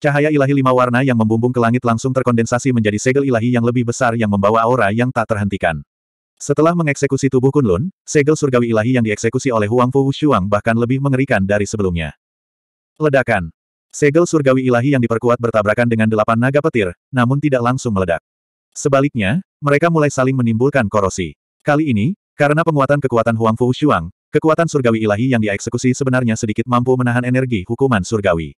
Cahaya ilahi lima warna yang membumbung ke langit langsung terkondensasi menjadi segel ilahi yang lebih besar yang membawa aura yang tak terhentikan. Setelah mengeksekusi tubuh Kunlun, segel surgawi ilahi yang dieksekusi oleh Huang Fu Wushuang bahkan lebih mengerikan dari sebelumnya. Ledakan. Segel surgawi ilahi yang diperkuat bertabrakan dengan delapan naga petir, namun tidak langsung meledak. Sebaliknya, mereka mulai saling menimbulkan korosi. Kali ini, karena penguatan kekuatan Huang Fu Shuang, kekuatan surgawi ilahi yang dieksekusi sebenarnya sedikit mampu menahan energi hukuman surgawi.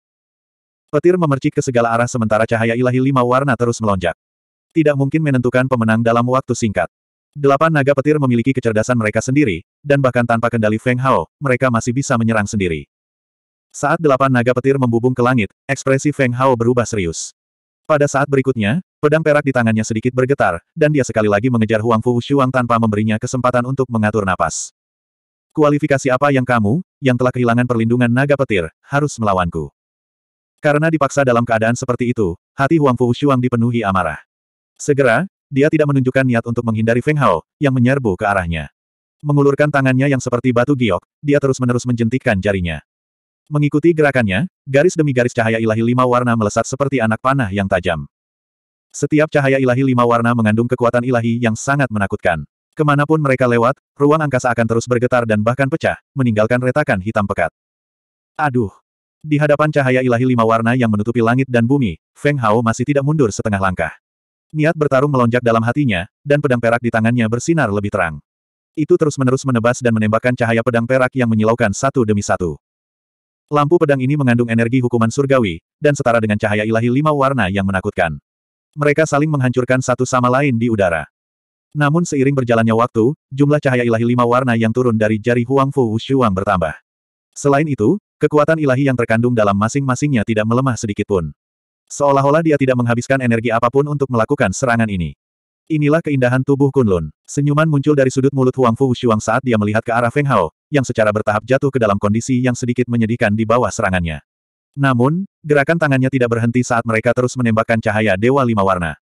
Petir memercik ke segala arah sementara cahaya ilahi lima warna terus melonjak. Tidak mungkin menentukan pemenang dalam waktu singkat. Delapan naga petir memiliki kecerdasan mereka sendiri, dan bahkan tanpa kendali Feng Hao, mereka masih bisa menyerang sendiri. Saat delapan naga petir membubung ke langit, ekspresi Feng Hao berubah serius. Pada saat berikutnya, pedang perak di tangannya sedikit bergetar, dan dia sekali lagi mengejar Huang Fu Shuang tanpa memberinya kesempatan untuk mengatur napas. Kualifikasi apa yang kamu, yang telah kehilangan perlindungan naga petir, harus melawanku? Karena dipaksa dalam keadaan seperti itu, hati Huang Fu Shuang dipenuhi amarah. Segera, dia tidak menunjukkan niat untuk menghindari Feng Hao, yang menyerbu ke arahnya. Mengulurkan tangannya yang seperti batu giok, dia terus-menerus menjentikkan jarinya. Mengikuti gerakannya, garis demi garis cahaya ilahi lima warna melesat seperti anak panah yang tajam. Setiap cahaya ilahi lima warna mengandung kekuatan ilahi yang sangat menakutkan. Ke mana pun mereka lewat, ruang angkasa akan terus bergetar dan bahkan pecah, meninggalkan retakan hitam pekat. Aduh! Di hadapan cahaya ilahi lima warna yang menutupi langit dan bumi, Feng Hao masih tidak mundur setengah langkah. Niat bertarung melonjak dalam hatinya, dan pedang perak di tangannya bersinar lebih terang. Itu terus-menerus menebas dan menembakkan cahaya pedang perak yang menyilaukan satu demi satu. Lampu pedang ini mengandung energi hukuman surgawi, dan setara dengan cahaya ilahi lima warna yang menakutkan. Mereka saling menghancurkan satu sama lain di udara. Namun seiring berjalannya waktu, jumlah cahaya ilahi lima warna yang turun dari jari Huang Fu Wushuang bertambah. Selain itu, Kekuatan ilahi yang terkandung dalam masing-masingnya tidak melemah sedikitpun. Seolah-olah dia tidak menghabiskan energi apa pun untuk melakukan serangan ini. Inilah keindahan tubuh Kunlun. Senyuman muncul dari sudut mulut Huang Fu Shuang saat dia melihat ke arah Feng Hao, yang secara bertahap jatuh ke dalam kondisi yang sedikit menyedihkan di bawah serangannya. Namun, gerakan tangannya tidak berhenti saat mereka terus menembakkan cahaya Dewa Lima Warna.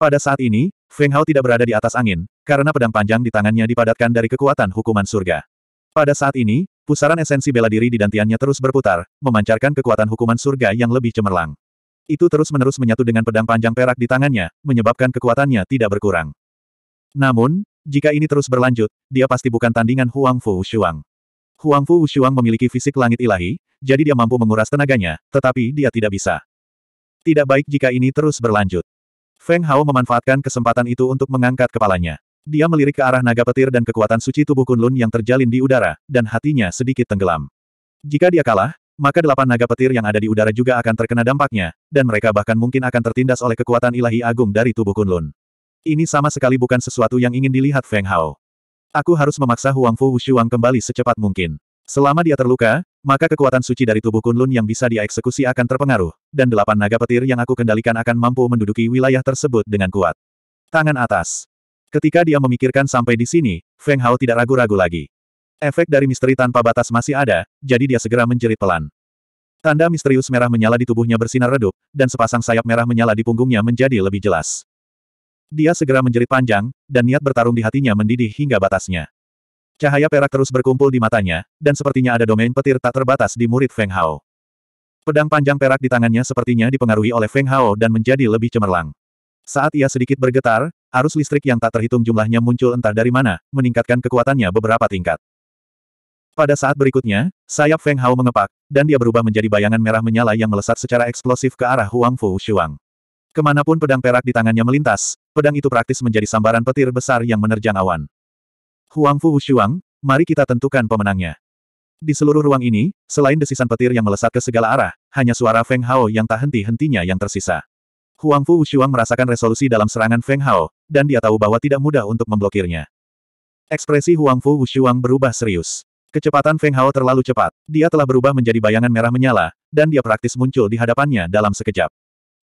Pada saat ini, Feng Hao tidak berada di atas angin, karena pedang panjang di tangannya dipadatkan dari kekuatan hukuman surga. Pada saat ini, Pusaran esensi bela diri di dantiannya terus berputar, memancarkan kekuatan hukuman surga yang lebih cemerlang. Itu terus-menerus menyatu dengan pedang panjang perak di tangannya, menyebabkan kekuatannya tidak berkurang. Namun, jika ini terus berlanjut, dia pasti bukan tandingan Huang Fu Wushuang. Huang Fu Wushuang memiliki fisik langit ilahi, jadi dia mampu menguras tenaganya, tetapi dia tidak bisa. Tidak baik jika ini terus berlanjut. Feng Hao memanfaatkan kesempatan itu untuk mengangkat kepalanya. Dia melirik ke arah naga petir dan kekuatan suci tubuh Kunlun yang terjalin di udara, dan hatinya sedikit tenggelam. Jika dia kalah, maka delapan naga petir yang ada di udara juga akan terkena dampaknya, dan mereka bahkan mungkin akan tertindas oleh kekuatan ilahi agung dari tubuh Kunlun. Ini sama sekali bukan sesuatu yang ingin dilihat Feng Hao. Aku harus memaksa Huang Fu Wushuang kembali secepat mungkin. Selama dia terluka, maka kekuatan suci dari tubuh Kunlun yang bisa dia eksekusi akan terpengaruh, dan delapan naga petir yang aku kendalikan akan mampu menduduki wilayah tersebut dengan kuat. Tangan atas. Ketika dia memikirkan sampai di sini, Feng Hao tidak ragu-ragu lagi. Efek dari misteri tanpa batas masih ada, jadi dia segera menjerit pelan. Tanda misterius merah menyala di tubuhnya bersinar redup, dan sepasang sayap merah menyala di punggungnya menjadi lebih jelas. Dia segera menjerit panjang, dan niat bertarung di hatinya mendidih hingga batasnya. Cahaya perak terus berkumpul di matanya, dan sepertinya ada domain petir tak terbatas di murid Feng Hao. Pedang panjang perak di tangannya sepertinya dipengaruhi oleh Feng Hao dan menjadi lebih cemerlang. Saat ia sedikit bergetar, arus listrik yang tak terhitung jumlahnya muncul entah dari mana, meningkatkan kekuatannya beberapa tingkat. Pada saat berikutnya, sayap Feng Hao mengepak, dan dia berubah menjadi bayangan merah menyala yang melesat secara eksplosif ke arah Huang Fu Shuang. Ke mana pun pedang perak di tangannya melintas, pedang itu praktis menjadi sambaran petir besar yang menerjang awan. Huang Fu Shuang, mari kita tentukan pemenangnya. Di seluruh ruang ini, selain desisan petir yang melesat ke segala arah, hanya suara Feng Hao yang tak henti-hentinya yang tersisa. Huang Fu Wushuang merasakan resolusi dalam serangan Feng Hao, dan dia tahu bahwa tidak mudah untuk memblokirnya. Ekspresi Huang Fu Wushuang berubah serius. Kecepatan Feng Hao terlalu cepat. Dia telah berubah menjadi bayangan merah menyala, dan dia praktis muncul di hadapannya dalam sekejap.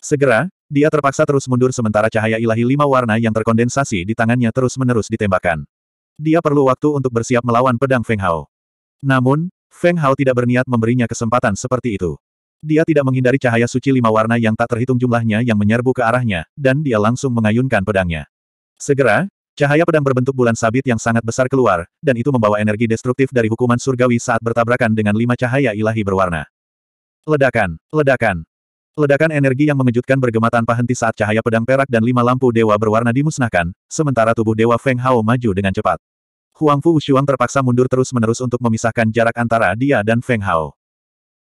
Segera, dia terpaksa terus mundur sementara cahaya ilahi lima warna yang terkondensasi di tangannya terus-menerus ditembakkan. Dia perlu waktu untuk bersiap melawan pedang Feng Hao. Namun, Feng Hao tidak berniat memberinya kesempatan seperti itu. Dia tidak menghindari cahaya suci lima warna yang tak terhitung jumlahnya yang menyerbu ke arahnya, dan dia langsung mengayunkan pedangnya. Segera, cahaya pedang berbentuk bulan sabit yang sangat besar keluar, dan itu membawa energi destruktif dari hukuman surgawi saat bertabrakan dengan lima cahaya ilahi berwarna. Ledakan, ledakan, Ledakan energi yang mengejutkan bergema tanpa henti saat cahaya pedang perak dan lima lampu dewa berwarna dimusnahkan, sementara tubuh dewa Feng Hao maju dengan cepat. Huang Fu Shuang terpaksa mundur terus-menerus untuk memisahkan jarak antara dia dan Feng Hao.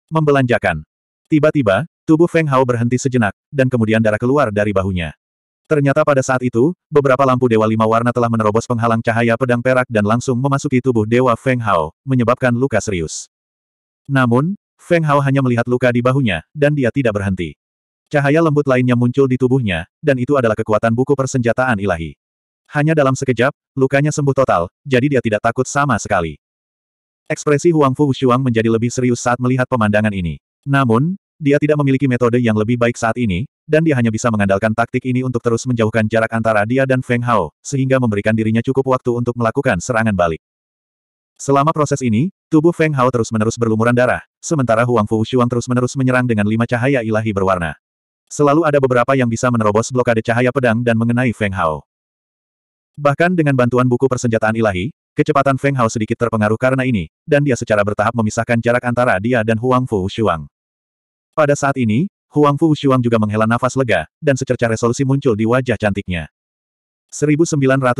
Membelanjakan. Tiba-tiba, tubuh Feng Hao berhenti sejenak, dan kemudian darah keluar dari bahunya. Ternyata pada saat itu, beberapa lampu dewa lima warna telah menerobos penghalang cahaya pedang perak dan langsung memasuki tubuh dewa Feng Hao, menyebabkan luka serius. Namun, Feng Hao hanya melihat luka di bahunya, dan dia tidak berhenti. Cahaya lembut lainnya muncul di tubuhnya, dan itu adalah kekuatan buku persenjataan ilahi. Hanya dalam sekejap, lukanya sembuh total, jadi dia tidak takut sama sekali. Ekspresi Huang Fu Shuang menjadi lebih serius saat melihat pemandangan ini. Namun, dia tidak memiliki metode yang lebih baik saat ini, dan dia hanya bisa mengandalkan taktik ini untuk terus menjauhkan jarak antara dia dan Feng Hao, sehingga memberikan dirinya cukup waktu untuk melakukan serangan balik. Selama proses ini, tubuh Feng Hao terus-menerus berlumuran darah, sementara Huang Fu Shuang terus-menerus menyerang dengan lima cahaya ilahi berwarna. Selalu ada beberapa yang bisa menerobos blokade cahaya pedang dan mengenai Feng Hao. Bahkan dengan bantuan buku persenjataan ilahi, kecepatan Feng Hao sedikit terpengaruh karena ini, dan dia secara bertahap memisahkan jarak antara dia dan Huang Fu Shuang. Pada saat ini, Huang Fu Shuang juga menghela nafas lega, dan secerca resolusi muncul di wajah cantiknya. 1962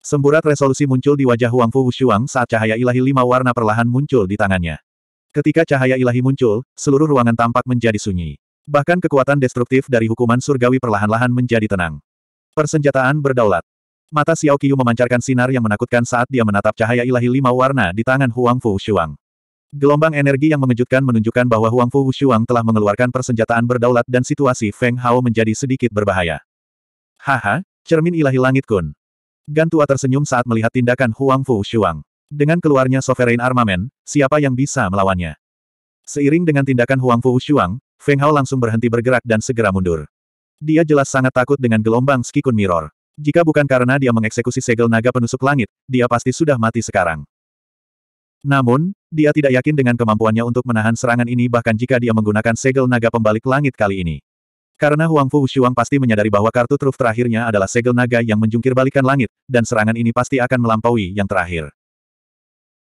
Semburat resolusi muncul di wajah Huang Fu Shuang saat cahaya ilahi lima warna perlahan muncul di tangannya. Ketika cahaya ilahi muncul, seluruh ruangan tampak menjadi sunyi. Bahkan kekuatan destruktif dari hukuman surgawi perlahan-lahan menjadi tenang. Persenjataan berdaulat. Mata Xiao Qiu memancarkan sinar yang menakutkan saat dia menatap cahaya ilahi lima warna di tangan Huang Fu Shuang. Gelombang energi yang mengejutkan menunjukkan bahwa Huang Fu Shuang telah mengeluarkan persenjataan berdaulat dan situasi Feng Hao menjadi sedikit berbahaya. Haha, cermin ilahi langit kun. Gan tua tersenyum saat melihat tindakan Huang Fu Shuang. Dengan keluarnya Sovereign Armament, siapa yang bisa melawannya? Seiring dengan tindakan Huang Fu Shuang, Feng Hao langsung berhenti bergerak dan segera mundur. Dia jelas sangat takut dengan gelombang Skikun Mirror. Jika bukan karena dia mengeksekusi segel naga penusuk langit, dia pasti sudah mati sekarang. Namun, dia tidak yakin dengan kemampuannya untuk menahan serangan ini bahkan jika dia menggunakan segel naga pembalik langit kali ini. Karena Huang Fu Shuang pasti menyadari bahwa kartu truf terakhirnya adalah segel naga yang menjungkir balikan langit, dan serangan ini pasti akan melampaui yang terakhir.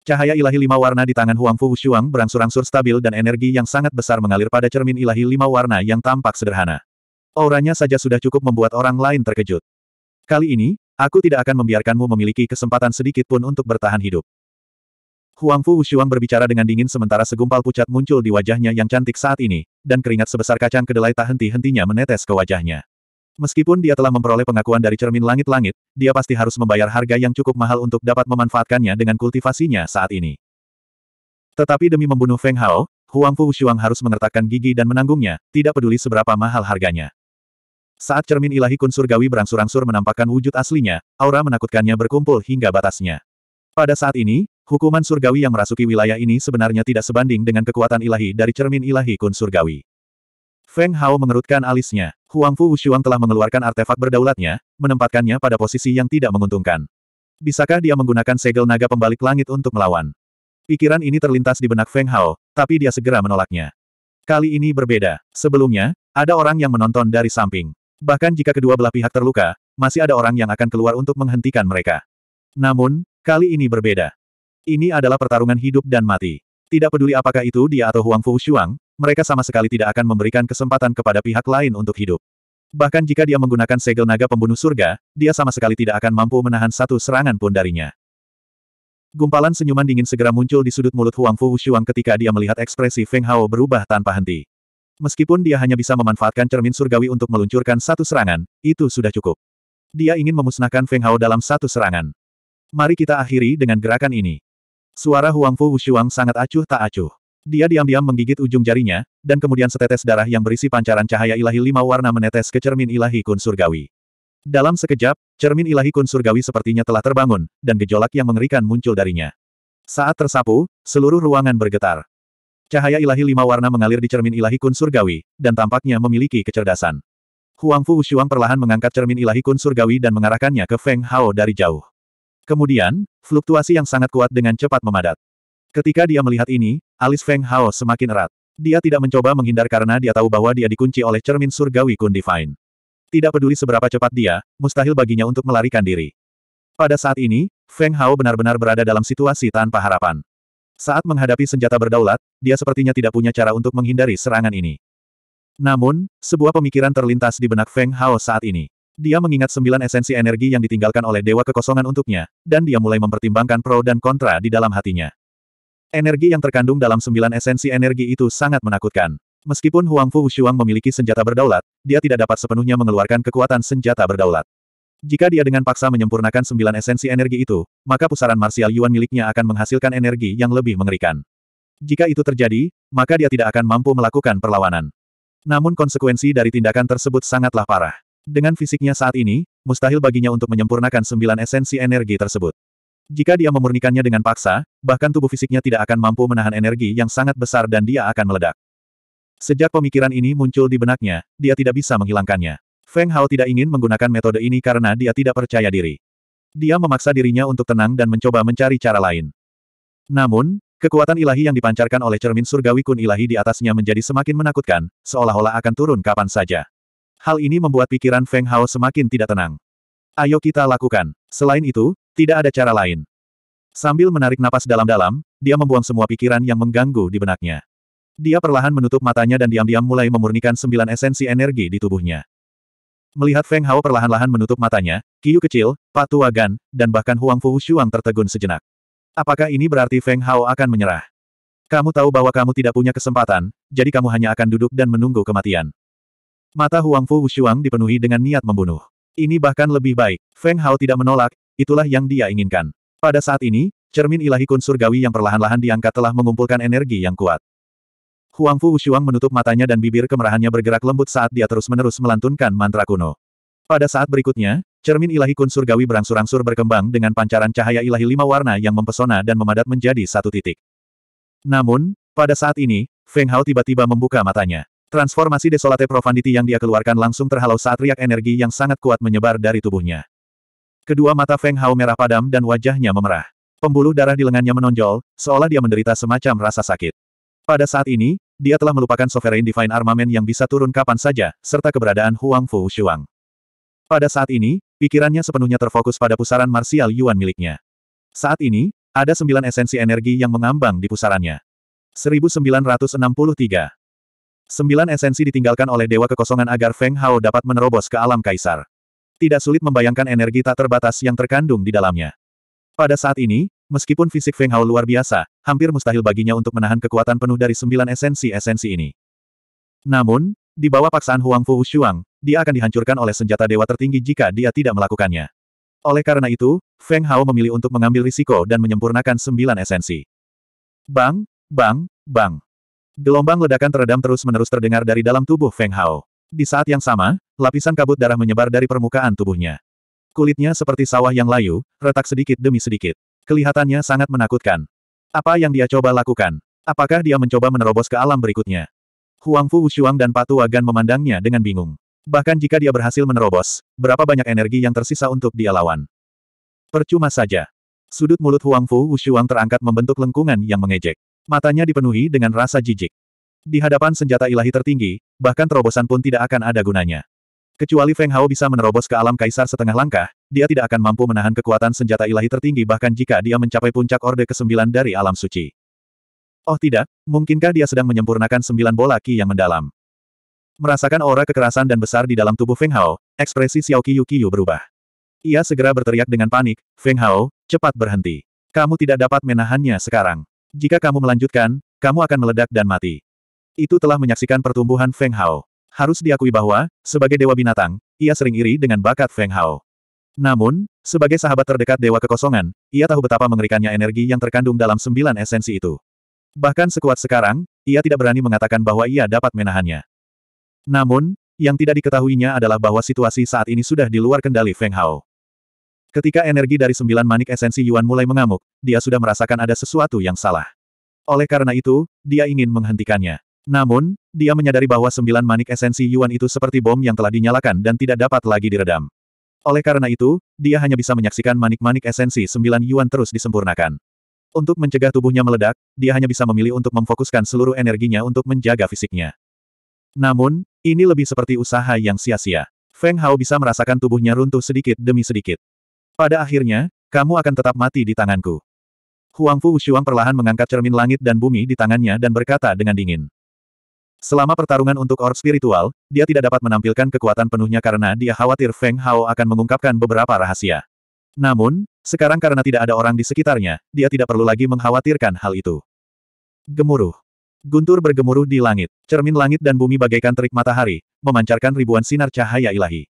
Cahaya ilahi lima warna di tangan Huang Fu Shuang berangsur-angsur stabil dan energi yang sangat besar mengalir pada cermin ilahi lima warna yang tampak sederhana. Auranya saja sudah cukup membuat orang lain terkejut. Kali ini, aku tidak akan membiarkanmu memiliki kesempatan sedikit pun untuk bertahan hidup. Huang Fu Wushuang berbicara dengan dingin sementara segumpal pucat muncul di wajahnya yang cantik saat ini, dan keringat sebesar kacang kedelai tak henti-hentinya menetes ke wajahnya. Meskipun dia telah memperoleh pengakuan dari cermin langit-langit, dia pasti harus membayar harga yang cukup mahal untuk dapat memanfaatkannya dengan kultivasinya saat ini. Tetapi demi membunuh Feng Hao, Huang Fu Wushuang harus mengertakkan gigi dan menanggungnya, tidak peduli seberapa mahal harganya. Saat cermin ilahi kun surgawi berangsur-angsur menampakkan wujud aslinya, aura menakutkannya berkumpul hingga batasnya. Pada saat ini, hukuman surgawi yang merasuki wilayah ini sebenarnya tidak sebanding dengan kekuatan ilahi dari cermin ilahi kun surgawi. Feng Hao mengerutkan alisnya. Huang Fu Wushuang telah mengeluarkan artefak berdaulatnya, menempatkannya pada posisi yang tidak menguntungkan. Bisakah dia menggunakan segel naga pembalik langit untuk melawan? Pikiran ini terlintas di benak Feng Hao, tapi dia segera menolaknya. Kali ini berbeda. Sebelumnya, ada orang yang menonton dari samping. Bahkan jika kedua belah pihak terluka, masih ada orang yang akan keluar untuk menghentikan mereka. Namun, Kali ini berbeda. Ini adalah pertarungan hidup dan mati. Tidak peduli apakah itu dia atau Huang Fu Shuang, mereka sama sekali tidak akan memberikan kesempatan kepada pihak lain untuk hidup. Bahkan jika dia menggunakan segel naga pembunuh surga, dia sama sekali tidak akan mampu menahan satu serangan pun darinya. Gumpalan senyuman dingin segera muncul di sudut mulut Huang Fu Shuang ketika dia melihat ekspresi Feng Hao berubah tanpa henti. Meskipun dia hanya bisa memanfaatkan cermin surgawi untuk meluncurkan satu serangan, itu sudah cukup. Dia ingin memusnahkan Feng Hao dalam satu serangan. Mari kita akhiri dengan gerakan ini. Suara Huang Fu Wushuang sangat acuh tak acuh. Dia diam-diam menggigit ujung jarinya, dan kemudian setetes darah yang berisi pancaran cahaya ilahi lima warna menetes ke cermin ilahi kun surgawi. Dalam sekejap, cermin ilahi kun surgawi sepertinya telah terbangun, dan gejolak yang mengerikan muncul darinya. Saat tersapu, seluruh ruangan bergetar. Cahaya ilahi lima warna mengalir di cermin ilahi kun surgawi, dan tampaknya memiliki kecerdasan. Huang Fu Wushuang perlahan mengangkat cermin ilahi kun surgawi dan mengarahkannya ke Feng Hao dari jauh. Kemudian, fluktuasi yang sangat kuat dengan cepat memadat. Ketika dia melihat ini, alis Feng Hao semakin erat. Dia tidak mencoba menghindar karena dia tahu bahwa dia dikunci oleh cermin surgawi Kun Divine. Tidak peduli seberapa cepat dia, mustahil baginya untuk melarikan diri. Pada saat ini, Feng Hao benar-benar berada dalam situasi tanpa harapan. Saat menghadapi senjata berdaulat, dia sepertinya tidak punya cara untuk menghindari serangan ini. Namun, sebuah pemikiran terlintas di benak Feng Hao saat ini. Dia mengingat sembilan esensi energi yang ditinggalkan oleh Dewa Kekosongan untuknya, dan dia mulai mempertimbangkan pro dan kontra di dalam hatinya. Energi yang terkandung dalam sembilan esensi energi itu sangat menakutkan. Meskipun Huang Fu Wushuang memiliki senjata berdaulat, dia tidak dapat sepenuhnya mengeluarkan kekuatan senjata berdaulat. Jika dia dengan paksa menyempurnakan sembilan esensi energi itu, maka pusaran martial Yuan miliknya akan menghasilkan energi yang lebih mengerikan. Jika itu terjadi, maka dia tidak akan mampu melakukan perlawanan. Namun konsekuensi dari tindakan tersebut sangatlah parah. Dengan fisiknya saat ini, mustahil baginya untuk menyempurnakan sembilan esensi energi tersebut. Jika dia memurnikannya dengan paksa, bahkan tubuh fisiknya tidak akan mampu menahan energi yang sangat besar dan dia akan meledak. Sejak pemikiran ini muncul di benaknya, dia tidak bisa menghilangkannya. Feng Hao tidak ingin menggunakan metode ini karena dia tidak percaya diri. Dia memaksa dirinya untuk tenang dan mencoba mencari cara lain. Namun, kekuatan ilahi yang dipancarkan oleh cermin surgawi kun ilahi di atasnya menjadi semakin menakutkan, seolah-olah akan turun kapan saja. Hal ini membuat pikiran Feng Hao semakin tidak tenang. Ayo kita lakukan. Selain itu, tidak ada cara lain. Sambil menarik napas dalam-dalam, dia membuang semua pikiran yang mengganggu di benaknya. Dia perlahan menutup matanya dan diam-diam mulai memurnikan sembilan esensi energi di tubuhnya. Melihat Feng Hao perlahan-lahan menutup matanya, Kiyu kecil, Patu Wagan, dan bahkan Huang Fu Shuang tertegun sejenak. Apakah ini berarti Feng Hao akan menyerah? Kamu tahu bahwa kamu tidak punya kesempatan, jadi kamu hanya akan duduk dan menunggu kematian. Mata Huang Fu Wushuang dipenuhi dengan niat membunuh. Ini bahkan lebih baik. Feng Hao tidak menolak, itulah yang dia inginkan. Pada saat ini, cermin ilahi kun surgawi yang perlahan-lahan diangkat telah mengumpulkan energi yang kuat. Huang Fu Wushuang menutup matanya dan bibir kemerahannya bergerak lembut saat dia terus-menerus melantunkan mantra kuno. Pada saat berikutnya, cermin ilahi kun surgawi berangsur-angsur berkembang dengan pancaran cahaya ilahi lima warna yang mempesona dan memadat menjadi satu titik. Namun, pada saat ini, Feng Hao tiba-tiba membuka matanya. Transformasi Desolate Profundity yang dia keluarkan langsung terhalau saat riak energi yang sangat kuat menyebar dari tubuhnya. Kedua mata Feng Hao merah padam dan wajahnya memerah. Pembuluh darah di lengannya menonjol, seolah dia menderita semacam rasa sakit. Pada saat ini, dia telah melupakan Sovereign Divine Armament yang bisa turun kapan saja, serta keberadaan Huang Fu Shuang. Pada saat ini, pikirannya sepenuhnya terfokus pada pusaran martial Yuan miliknya. Saat ini, ada sembilan esensi energi yang mengambang di pusarannya. 1963 Sembilan esensi ditinggalkan oleh Dewa Kekosongan agar Feng Hao dapat menerobos ke alam kaisar. Tidak sulit membayangkan energi tak terbatas yang terkandung di dalamnya. Pada saat ini, meskipun fisik Feng Hao luar biasa, hampir mustahil baginya untuk menahan kekuatan penuh dari sembilan esensi-esensi ini. Namun, di bawah paksaan Huang Fu Shuang, dia akan dihancurkan oleh senjata dewa tertinggi jika dia tidak melakukannya. Oleh karena itu, Feng Hao memilih untuk mengambil risiko dan menyempurnakan sembilan esensi. Bang, bang, bang. Gelombang ledakan teredam terus-menerus terdengar dari dalam tubuh Feng Hao. Di saat yang sama, lapisan kabut darah menyebar dari permukaan tubuhnya. Kulitnya seperti sawah yang layu, retak sedikit demi sedikit. Kelihatannya sangat menakutkan. Apa yang dia coba lakukan? Apakah dia mencoba menerobos ke alam berikutnya? Huang Fu Wushuang dan Patu Wagan memandangnya dengan bingung. Bahkan jika dia berhasil menerobos, berapa banyak energi yang tersisa untuk dia lawan? Percuma saja. Sudut mulut Huang Fu Wushuang terangkat membentuk lengkungan yang mengejek. Matanya dipenuhi dengan rasa jijik. Di hadapan senjata ilahi tertinggi, bahkan terobosan pun tidak akan ada gunanya. Kecuali Feng Hao bisa menerobos ke alam kaisar setengah langkah, dia tidak akan mampu menahan kekuatan senjata ilahi tertinggi bahkan jika dia mencapai puncak orde ke-9 dari alam suci. Oh tidak, mungkinkah dia sedang menyempurnakan sembilan bola ki yang mendalam? Merasakan aura kekerasan dan besar di dalam tubuh Feng Hao, ekspresi Xiao Qiu Qiu berubah. Ia segera berteriak dengan panik, Feng Hao, cepat berhenti. Kamu tidak dapat menahannya sekarang. Jika kamu melanjutkan, kamu akan meledak dan mati. Itu telah menyaksikan pertumbuhan Feng Hao. Harus diakui bahwa, sebagai dewa binatang, ia sering iri dengan bakat Feng Hao. Namun, sebagai sahabat terdekat Dewa Kekosongan, ia tahu betapa mengerikannya energi yang terkandung dalam sembilan esensi itu. Bahkan sekuat sekarang, ia tidak berani mengatakan bahwa ia dapat menahannya. Namun, yang tidak diketahuinya adalah bahwa situasi saat ini sudah di luar kendali Feng Hao. Ketika energi dari sembilan manik esensi Yuan mulai mengamuk, dia sudah merasakan ada sesuatu yang salah. Oleh karena itu, dia ingin menghentikannya. Namun, dia menyadari bahwa sembilan manik esensi Yuan itu seperti bom yang telah dinyalakan dan tidak dapat lagi diredam. Oleh karena itu, dia hanya bisa menyaksikan manik-manik esensi sembilan Yuan terus disempurnakan. Untuk mencegah tubuhnya meledak, dia hanya bisa memilih untuk memfokuskan seluruh energinya untuk menjaga fisiknya. Namun, ini lebih seperti usaha yang sia-sia. Feng Hao bisa merasakan tubuhnya runtuh sedikit demi sedikit. Pada akhirnya, kamu akan tetap mati di tanganku. Huang Fu Wushuang perlahan mengangkat cermin langit dan bumi di tangannya dan berkata dengan dingin. Selama pertarungan untuk orb spiritual, dia tidak dapat menampilkan kekuatan penuhnya karena dia khawatir Feng Hao akan mengungkapkan beberapa rahasia. Namun, sekarang karena tidak ada orang di sekitarnya, dia tidak perlu lagi mengkhawatirkan hal itu. Gemuruh. Guntur bergemuruh di langit. Cermin langit dan bumi bagaikan terik matahari, memancarkan ribuan sinar cahaya ilahi.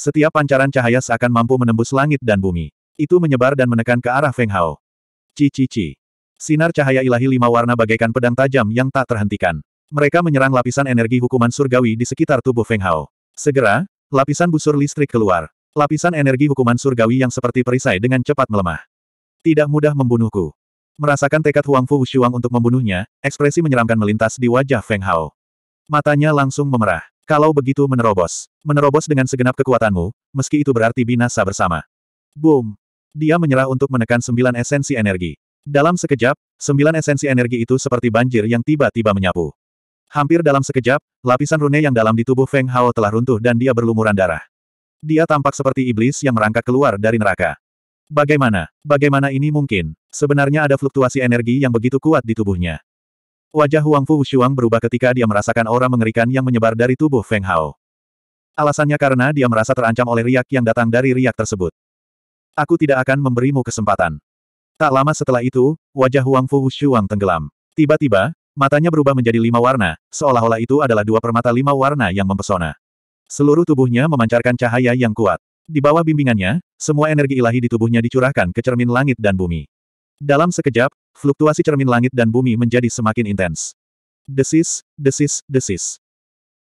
Setiap pancaran cahaya seakan mampu menembus langit dan bumi. Itu menyebar dan menekan ke arah Feng Hao. Ci-ci-ci. Sinar cahaya ilahi lima warna bagaikan pedang tajam yang tak terhentikan. Mereka menyerang lapisan energi hukuman surgawi di sekitar tubuh Feng Hao. Segera, lapisan busur listrik keluar. Lapisan energi hukuman surgawi yang seperti perisai dengan cepat melemah. Tidak mudah membunuhku. Merasakan tekad Huang Fu Wushuang untuk membunuhnya, ekspresi menyeramkan melintas di wajah Feng Hao. Matanya langsung memerah. Kalau begitu menerobos. Menerobos dengan segenap kekuatanmu, meski itu berarti binasa bersama. Boom! Dia menyerah untuk menekan sembilan esensi energi. Dalam sekejap, sembilan esensi energi itu seperti banjir yang tiba-tiba menyapu. Hampir dalam sekejap, lapisan rune yang dalam di tubuh Feng Hao telah runtuh dan dia berlumuran darah. Dia tampak seperti iblis yang merangkak keluar dari neraka. Bagaimana? Bagaimana ini mungkin? Sebenarnya ada fluktuasi energi yang begitu kuat di tubuhnya. Wajah Huang Fu Wushuang berubah ketika dia merasakan aura mengerikan yang menyebar dari tubuh Feng Hao. Alasannya karena dia merasa terancam oleh riak yang datang dari riak tersebut. Aku tidak akan memberimu kesempatan. Tak lama setelah itu, wajah Huang Fu Shuang tenggelam. Tiba-tiba, matanya berubah menjadi lima warna, seolah-olah itu adalah dua permata lima warna yang mempesona. Seluruh tubuhnya memancarkan cahaya yang kuat. Di bawah bimbingannya, semua energi ilahi di tubuhnya dicurahkan ke cermin langit dan bumi. Dalam sekejap, fluktuasi cermin langit dan bumi menjadi semakin intens. Desis, desis, desis.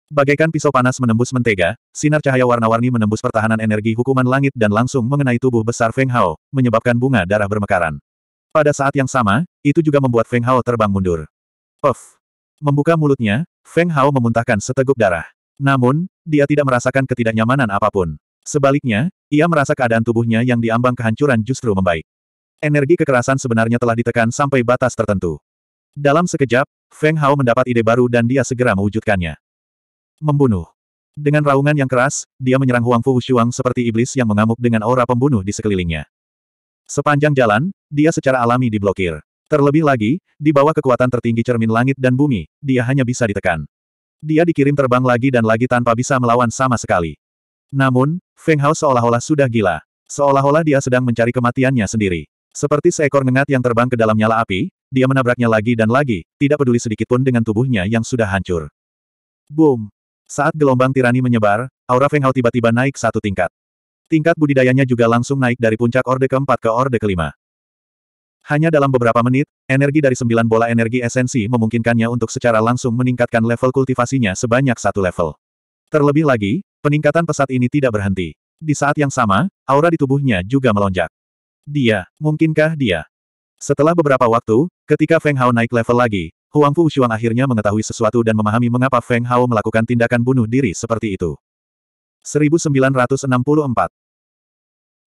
Bagaikan pisau panas menembus mentega, sinar cahaya warna-warni menembus pertahanan energi hukuman langit dan langsung mengenai tubuh besar Feng Hao, menyebabkan bunga darah bermekaran. Pada saat yang sama, itu juga membuat Feng Hao terbang mundur. Puff. Membuka mulutnya, Feng Hao memuntahkan seteguk darah. Namun, dia tidak merasakan ketidaknyamanan apa pun. Sebaliknya, ia merasa keadaan tubuhnya yang diambang kehancuran justru membaik. Energi kekerasan sebenarnya telah ditekan sampai batas tertentu. Dalam sekejap, Feng Hao mendapat ide baru dan dia segera mewujudkannya. Membunuh. Dengan raungan yang keras, dia menyerang Huang Fu Shuang seperti iblis yang mengamuk dengan aura pembunuh di sekelilingnya. Sepanjang jalan, dia secara alami diblokir. Terlebih lagi, di bawah kekuatan tertinggi cermin langit dan bumi, dia hanya bisa ditekan. Dia dikirim terbang lagi dan lagi tanpa bisa melawan sama sekali. Namun, Feng Hao seolah-olah sudah gila. Seolah-olah dia sedang mencari kematiannya sendiri. Seperti seekor ngengat yang terbang ke dalam nyala api, dia menabraknya lagi dan lagi, tidak peduli sedikitpun dengan tubuhnya yang sudah hancur. Boom! Saat gelombang tirani menyebar, aura Feng Hao tiba-tiba naik satu tingkat. Tingkat budidayanya juga langsung naik dari puncak orde keempat ke orde kelima. Hanya dalam beberapa menit, energi dari sembilan bola energi esensi memungkinkannya untuk secara langsung meningkatkan level kultivasinya sebanyak satu level. Terlebih lagi, peningkatan pesat ini tidak berhenti. Di saat yang sama, aura di tubuhnya juga melonjak. Dia, mungkinkah dia? Setelah beberapa waktu, ketika Feng Hao naik level lagi, Huang Fu Shuang akhirnya mengetahui sesuatu dan memahami mengapa Feng Hao melakukan tindakan bunuh diri seperti itu. 1964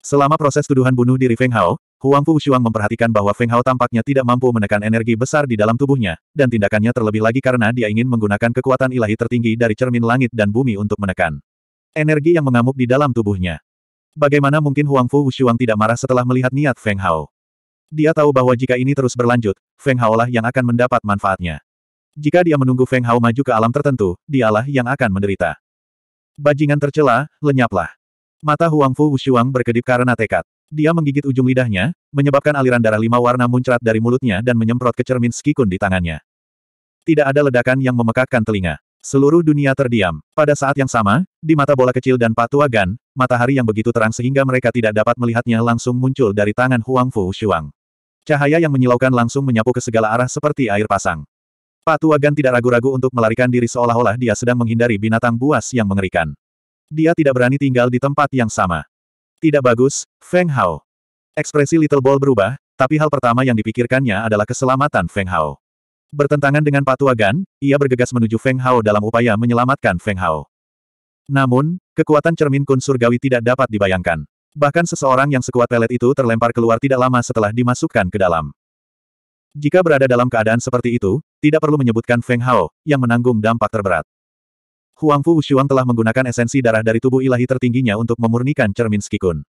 Selama proses tuduhan bunuh diri Feng Hao, Huang Fu Shuang memperhatikan bahwa Feng Hao tampaknya tidak mampu menekan energi besar di dalam tubuhnya, dan tindakannya terlebih lagi karena dia ingin menggunakan kekuatan ilahi tertinggi dari cermin langit dan bumi untuk menekan energi yang mengamuk di dalam tubuhnya. Bagaimana mungkin Huang Fu Shuang tidak marah setelah melihat niat Feng Hao? Dia tahu bahwa jika ini terus berlanjut, Feng Hao lah yang akan mendapat manfaatnya. Jika dia menunggu Feng Hao maju ke alam tertentu, dialah yang akan menderita. Bajingan tercela, lenyaplah. Mata Huang Fu Wushuang berkedip karena tekad. Dia menggigit ujung lidahnya, menyebabkan aliran darah lima warna muncrat dari mulutnya dan menyemprot ke cermin skikun di tangannya. Tidak ada ledakan yang memekakkan telinga. Seluruh dunia terdiam. Pada saat yang sama, di mata bola kecil dan Patua Gan, matahari yang begitu terang sehingga mereka tidak dapat melihatnya langsung muncul dari tangan Huang Fu Shuang. Cahaya yang menyilaukan langsung menyapu ke segala arah seperti air pasang. Pak Tuagan tidak ragu-ragu untuk melarikan diri seolah-olah dia sedang menghindari binatang buas yang mengerikan. Dia tidak berani tinggal di tempat yang sama. Tidak bagus, Feng Hao. Ekspresi Little Ball berubah, tapi hal pertama yang dipikirkannya adalah keselamatan Feng Hao. Bertentangan dengan Pak Tuagan, ia bergegas menuju Feng Hao dalam upaya menyelamatkan Feng Hao. Namun, kekuatan cermin kun surgawi tidak dapat dibayangkan. Bahkan seseorang yang sekuat pelet itu terlempar keluar tidak lama setelah dimasukkan ke dalam. Jika berada dalam keadaan seperti itu, tidak perlu menyebutkan Feng Hao, yang menanggung dampak terberat. Huang Fu Wushuang telah menggunakan esensi darah dari tubuh ilahi tertingginya untuk memurnikan cermin skikun.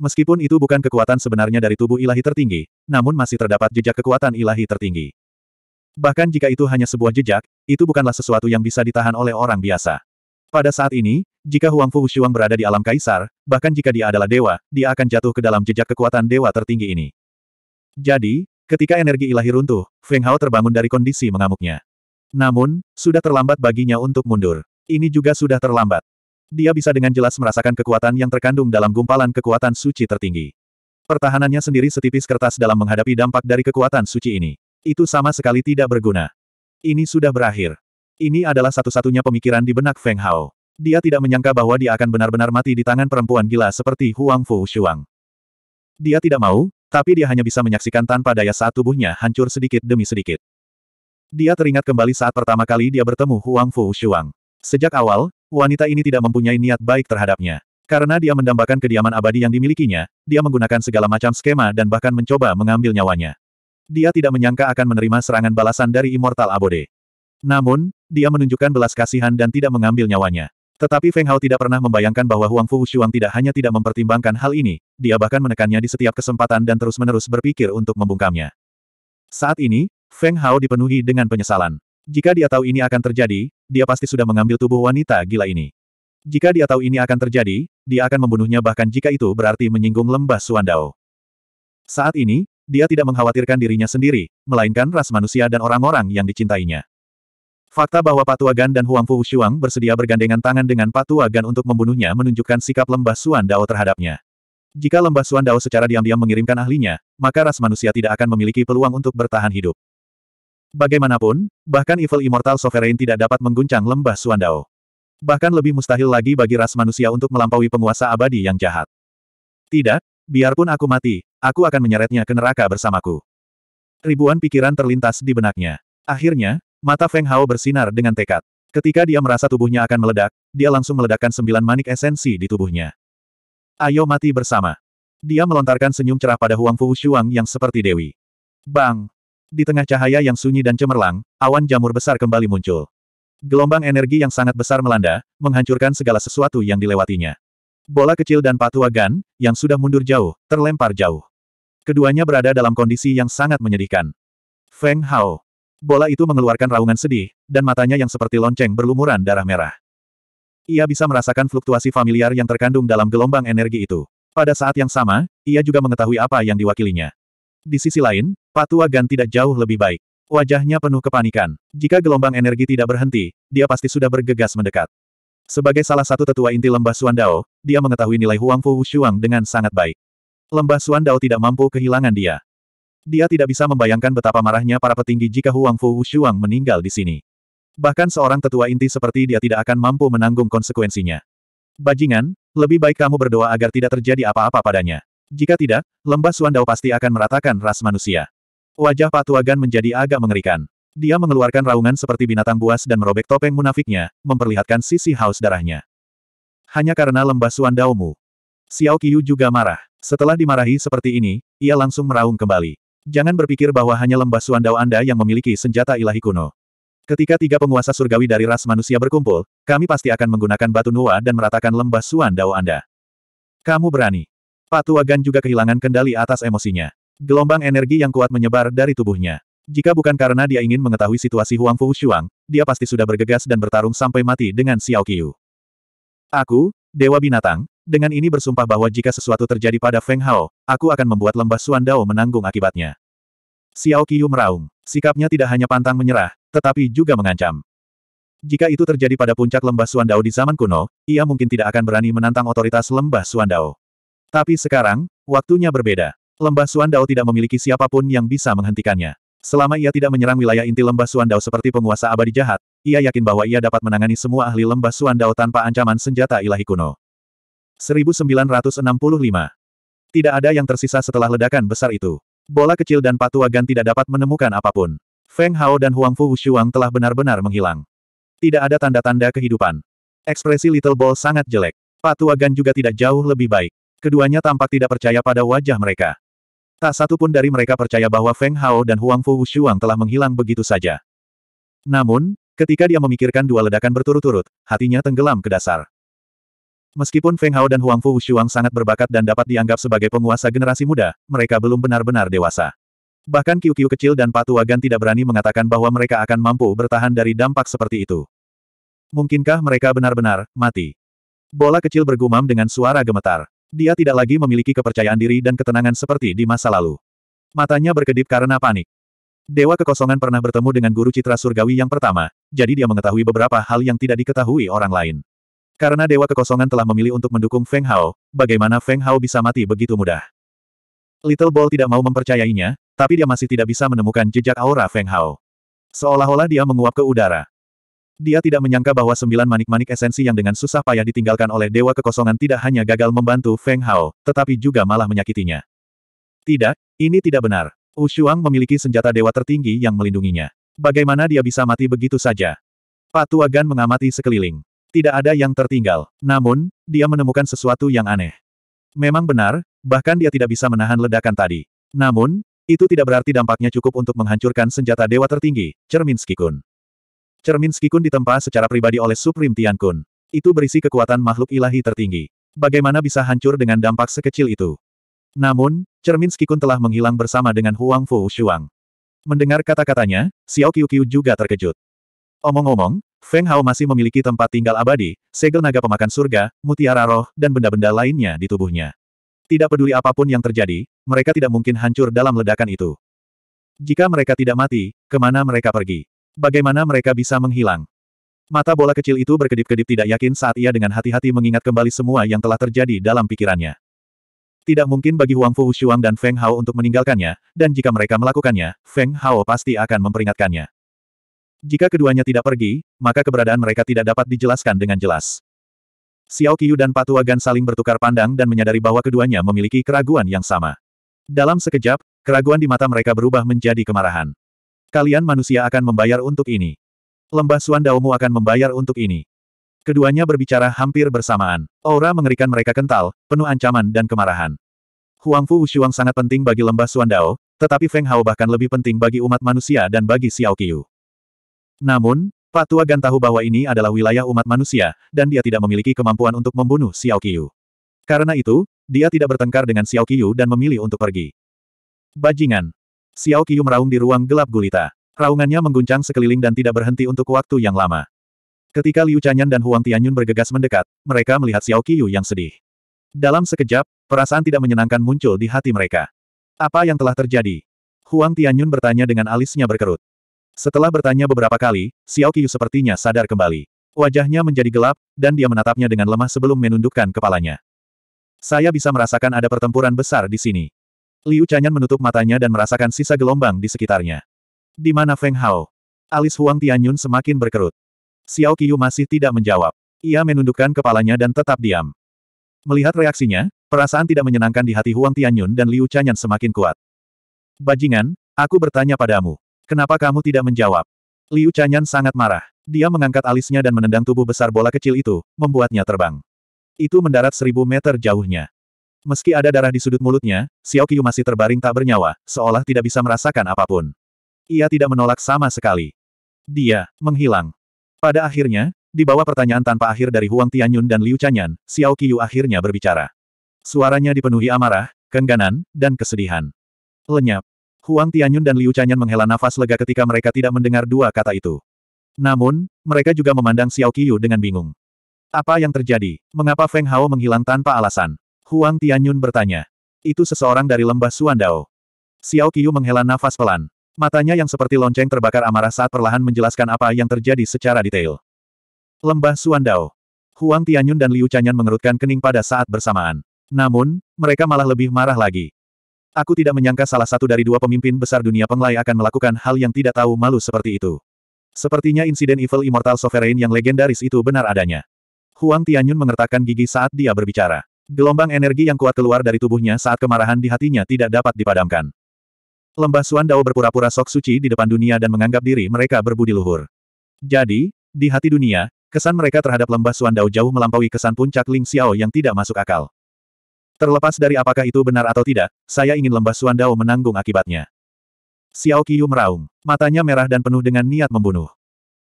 Meskipun itu bukan kekuatan sebenarnya dari tubuh ilahi tertinggi, namun masih terdapat jejak kekuatan ilahi tertinggi. Bahkan jika itu hanya sebuah jejak, itu bukanlah sesuatu yang bisa ditahan oleh orang biasa. Pada saat ini, jika Huang Fu Wushuang berada di alam kaisar, bahkan jika dia adalah dewa, dia akan jatuh ke dalam jejak kekuatan dewa tertinggi ini. Jadi, ketika energi ilahi runtuh, Feng Hao terbangun dari kondisi mengamuknya. Namun, sudah terlambat baginya untuk mundur. Ini juga sudah terlambat. Dia bisa dengan jelas merasakan kekuatan yang terkandung dalam gumpalan kekuatan suci tertinggi. Pertahanannya sendiri setipis kertas dalam menghadapi dampak dari kekuatan suci ini. Itu sama sekali tidak berguna. Ini sudah berakhir. Ini adalah satu-satunya pemikiran di benak Feng Hao. Dia tidak menyangka bahwa dia akan benar-benar mati di tangan perempuan gila seperti Huang Fu Shuang. Dia tidak mau, tapi dia hanya bisa menyaksikan tanpa daya saat tubuhnya hancur sedikit demi sedikit. Dia teringat kembali saat pertama kali dia bertemu Huang Fu Shuang. Sejak awal, wanita ini tidak mempunyai niat baik terhadapnya. Karena dia mendambakan kediaman abadi yang dimilikinya, dia menggunakan segala macam skema dan bahkan mencoba mengambil nyawanya. Dia tidak menyangka akan menerima serangan balasan dari Immortal Abode. Namun, dia menunjukkan belas kasihan dan tidak mengambil nyawanya. Tetapi Feng Hao tidak pernah membayangkan bahwa Huang Fu Shuang tidak hanya tidak mempertimbangkan hal ini, dia bahkan menekannya di setiap kesempatan dan terus-menerus berpikir untuk membungkamnya. Saat ini, Feng Hao dipenuhi dengan penyesalan. Jika dia tahu ini akan terjadi, dia pasti sudah mengambil tubuh wanita gila ini. Jika dia tahu ini akan terjadi, dia akan membunuhnya bahkan jika itu berarti menyinggung lembah Suandao. Saat ini, dia tidak mengkhawatirkan dirinya sendiri, melainkan ras manusia dan orang-orang yang dicintainya. Fakta bahwa Patuagan dan Huang Fu Shuang bersedia bergandengan tangan dengan Patuagan untuk membunuhnya menunjukkan sikap lembah Suan Dao terhadapnya. Jika lembah Suan Dao secara diam-diam mengirimkan ahlinya, maka ras manusia tidak akan memiliki peluang untuk bertahan hidup. Bagaimanapun, bahkan Evil Immortal Sovereign tidak dapat mengguncang lembah Suan Dao. Bahkan lebih mustahil lagi bagi ras manusia untuk melampaui penguasa abadi yang jahat. Tidak, biarpun aku mati, aku akan menyeretnya ke neraka bersamaku. Ribuan pikiran terlintas di benaknya. Akhirnya, Mata Feng Hao bersinar dengan tekad. Ketika dia merasa tubuhnya akan meledak, dia langsung meledakkan sembilan manik esensi di tubuhnya. Ayo mati bersama. Dia melontarkan senyum cerah pada Huang Fu Shuang yang seperti dewi. Bang! Di tengah cahaya yang sunyi dan cemerlang, awan jamur besar kembali muncul. Gelombang energi yang sangat besar melanda, menghancurkan segala sesuatu yang dilewatinya. Bola kecil dan Patua Gan, yang sudah mundur jauh, terlempar jauh. Keduanya berada dalam kondisi yang sangat menyedihkan. Feng Hao, Bola itu mengeluarkan raungan sedih, dan matanya yang seperti lonceng berlumuran darah merah. Ia bisa merasakan fluktuasi familiar yang terkandung dalam gelombang energi itu. Pada saat yang sama, ia juga mengetahui apa yang diwakilinya. Di sisi lain, Patua Gan tidak jauh lebih baik. Wajahnya penuh kepanikan. Jika gelombang energi tidak berhenti, dia pasti sudah bergegas mendekat. Sebagai salah satu tetua inti lembah Suandao, dia mengetahui nilai Huang Fu Shuang dengan sangat baik. Lembah Suandao tidak mampu kehilangan dia. Dia tidak bisa membayangkan betapa marahnya para petinggi jika Huang Fu Wushuang meninggal di sini. Bahkan seorang tetua inti seperti dia tidak akan mampu menanggung konsekuensinya. Bajingan, lebih baik kamu berdoa agar tidak terjadi apa-apa padanya. Jika tidak, lembah Suandao pasti akan meratakan ras manusia. Wajah Pak Tuagan menjadi agak mengerikan. Dia mengeluarkan raungan seperti binatang buas dan merobek topeng munafiknya, memperlihatkan sisi haus darahnya. Hanya karena lembah Suandaomu. Xiao Qiu juga marah. Setelah dimarahi seperti ini, ia langsung meraung kembali. Jangan berpikir bahwa hanya lembah Suandao Anda yang memiliki senjata ilahi kuno. Ketika tiga penguasa surgawi dari ras manusia berkumpul, kami pasti akan menggunakan batu Nuwa dan meratakan lembah Suandao Anda. Kamu berani. Pak Tuagan juga kehilangan kendali atas emosinya. Gelombang energi yang kuat menyebar dari tubuhnya. Jika bukan karena dia ingin mengetahui situasi Huang Fu Shuang, dia pasti sudah bergegas dan bertarung sampai mati dengan Xiao Qiu. Aku, Dewa Binatang, dengan ini bersumpah bahwa jika sesuatu terjadi pada Feng Hao, aku akan membuat lembah Suandao menanggung akibatnya. Xiao Qiu meraung. Sikapnya tidak hanya pantang menyerah, tetapi juga mengancam. Jika itu terjadi pada puncak lembah Suandao di zaman kuno, ia mungkin tidak akan berani menantang otoritas lembah Suandao. Tapi sekarang, waktunya berbeda. Lembah Suandao tidak memiliki siapa pun yang bisa menghentikannya. Selama ia tidak menyerang wilayah inti lembah Suandao seperti penguasa abadi jahat, ia yakin bahwa ia dapat menangani semua ahli lembah Suandao tanpa ancaman senjata ilahi kuno. 1965. Tidak ada yang tersisa setelah ledakan besar itu. Bola kecil dan Patuagan tidak dapat menemukan apa pun. Feng Hao dan Huang Fu Wushuang telah benar-benar menghilang. Tidak ada tanda-tanda kehidupan. Ekspresi Little Ball sangat jelek. Patuagan juga tidak jauh lebih baik. Keduanya tampak tidak percaya pada wajah mereka. Tak satu pun dari mereka percaya bahwa Feng Hao dan Huang Fu Wushuang telah menghilang begitu saja. Namun, ketika dia memikirkan dua ledakan berturut-turut, hatinya tenggelam ke dasar. Meskipun Feng Hao dan Huang Fu Wushuang sangat berbakat dan dapat dianggap sebagai penguasa generasi muda, mereka belum benar-benar dewasa. Bahkan Kiu-Kiu kecil dan Patu Wagan tidak berani mengatakan bahwa mereka akan mampu bertahan dari dampak seperti itu. Mungkinkah mereka benar-benar mati? Bola kecil bergumam dengan suara gemetar. Dia tidak lagi memiliki kepercayaan diri dan ketenangan seperti di masa lalu. Matanya berkedip karena panik. Dewa Kekosongan pernah bertemu dengan guru citra surgawi yang pertama, jadi dia mengetahui beberapa hal yang tidak diketahui orang lain. Karena Dewa Kekosongan telah memilih untuk mendukung Feng Hao, bagaimana Feng Hao bisa mati begitu mudah? Little Ball tidak mau mempercayainya, tapi dia masih tidak bisa menemukan jejak aura Feng Hao. Seolah-olah dia menguap ke udara. Dia tidak menyangka bahwa sembilan manik-manik esensi yang dengan susah payah ditinggalkan oleh Dewa Kekosongan tidak hanya gagal membantu Feng Hao, tetapi juga malah menyakitinya. Tidak, ini tidak benar. Ushuang memiliki senjata dewa tertinggi yang melindunginya. Bagaimana dia bisa mati begitu saja? Patu Agan mengamati sekeliling. Tidak ada yang tertinggal. Namun, dia menemukan sesuatu yang aneh. Memang benar, bahkan dia tidak bisa menahan ledakan tadi. Namun, itu tidak berarti dampaknya cukup untuk menghancurkan senjata dewa tertinggi, Cermin Skikun. Cermin Skikun ditempa secara pribadi oleh Supreme Tian Kun. Itu berisi kekuatan makhluk ilahi tertinggi. Bagaimana bisa hancur dengan dampak sekecil itu? Namun, cermin Skikun telah menghilang bersama dengan Huang Fu Shuang. Mendengar kata-katanya, Xiao Qiu Qiu juga terkejut. Omong-omong, Feng Hao masih memiliki tempat tinggal abadi, segel naga pemakan surga, mutiara roh, dan benda-benda lainnya di tubuhnya. Tidak peduli apa pun yang terjadi, mereka tidak mungkin hancur dalam ledakan itu. Jika mereka tidak mati, ke mana mereka pergi? Bagaimana mereka bisa menghilang? Mata bola kecil itu berkedip-kedip tidak yakin saat ia dengan hati-hati mengingat kembali semua yang telah terjadi dalam pikirannya. Tidak mungkin bagi Huang Fu Shuang dan Feng Hao untuk meninggalkannya, dan jika mereka melakukannya, Feng Hao pasti akan memperingatkannya. Jika keduanya tidak pergi, maka keberadaan mereka tidak dapat dijelaskan dengan jelas. Xiao Qiu dan Patu Agan saling bertukar pandang dan menyadari bahwa keduanya memiliki keraguan yang sama. Dalam sekejap, keraguan di mata mereka berubah menjadi kemarahan. Kalian manusia akan membayar untuk ini. Lembah Suan Daomu akan membayar untuk ini. Keduanya berbicara hampir bersamaan. Aura mengerikan mereka kental, penuh ancaman dan kemarahan. Huang Fu Wushuang sangat penting bagi lembah Suandao, tetapi Feng Hao bahkan lebih penting bagi umat manusia dan bagi Xiao Qiu. Namun, Pak Tua Gan tahu bahwa ini adalah wilayah umat manusia, dan dia tidak memiliki kemampuan untuk membunuh Xiao Qiu. Karena itu, dia tidak bertengkar dengan Xiao Qiu dan memilih untuk pergi. Bajingan. Xiao Qiu meraung di ruang gelap gulita. Raungannya mengguncang sekeliling dan tidak berhenti untuk waktu yang lama. Ketika Liu Chanyan dan Huang Tianyun bergegas mendekat, mereka melihat Xiao Qiu yang sedih. Dalam sekejap, perasaan tidak menyenangkan muncul di hati mereka. Apa yang telah terjadi? Huang Tianyun bertanya dengan alisnya berkerut. Setelah bertanya beberapa kali, Xiao Qiu sepertinya sadar kembali. Wajahnya menjadi gelap, dan dia menatapnya dengan lemah sebelum menundukkan kepalanya. Saya bisa merasakan ada pertempuran besar di sini. Liu Chanyan menutup matanya dan merasakan sisa gelombang di sekitarnya. Di mana Feng Hao? Alis Huang Tianyun semakin berkerut. Xiao Qiu masih tidak menjawab. Ia menundukkan kepalanya dan tetap diam. Melihat reaksinya, perasaan tidak menyenangkan di hati Huang Tianyun dan Liu Chanyan semakin kuat. Bajingan, aku bertanya padamu. Kenapa kamu tidak menjawab? Liu Chanyan sangat marah. Dia mengangkat alisnya dan menendang tubuh besar bola kecil itu, membuatnya terbang. Itu mendarat seribu meter jauhnya. Meski ada darah di sudut mulutnya, Xiao Qiu masih terbaring tak bernyawa, seolah tidak bisa merasakan apa pun. Ia tidak menolak sama sekali. Dia menghilang. Pada akhirnya, di bawah pertanyaan tanpa akhir dari Huang Tianyun dan Liu Chanyan, Xiao Qiu akhirnya berbicara. Suaranya dipenuhi amarah, kengganan, dan kesedihan. Lenyap. Huang Tianyun dan Liu Chanyan menghela nafas lega ketika mereka tidak mendengar dua kata itu. Namun, mereka juga memandang Xiao Qiu dengan bingung. Apa yang terjadi? Mengapa Feng Hao menghilang tanpa alasan? Huang Tianyun bertanya. Itu seseorang dari lembah Suandao. Xiao Qiu menghela nafas pelan. Matanya yang seperti lonceng terbakar amarah saat perlahan menjelaskan apa yang terjadi secara detail. Lembah Suandao. Huang Tianyun dan Liu Chanyan mengerutkan kening pada saat bersamaan. Namun, mereka malah lebih marah lagi. Aku tidak menyangka salah satu dari dua pemimpin besar dunia penglai akan melakukan hal yang tidak tahu malu seperti itu. Sepertinya insiden Evil Immortal Sovereign yang legendaris itu benar adanya. Huang Tianyun mengertakkan gigi saat dia berbicara. Gelombang energi yang kuat keluar dari tubuhnya saat kemarahan di hatinya tidak dapat dipadamkan. Lembah Suandao berpura-pura sok suci di depan dunia dan menganggap diri mereka berbudi luhur. Jadi, di hati dunia, kesan mereka terhadap lembah Suandao jauh melampaui kesan puncak Ling Xiao yang tidak masuk akal. Terlepas dari apakah itu benar atau tidak, saya ingin lembah Suandao menanggung akibatnya. Xiao Qiu meraung. Matanya merah dan penuh dengan niat membunuh.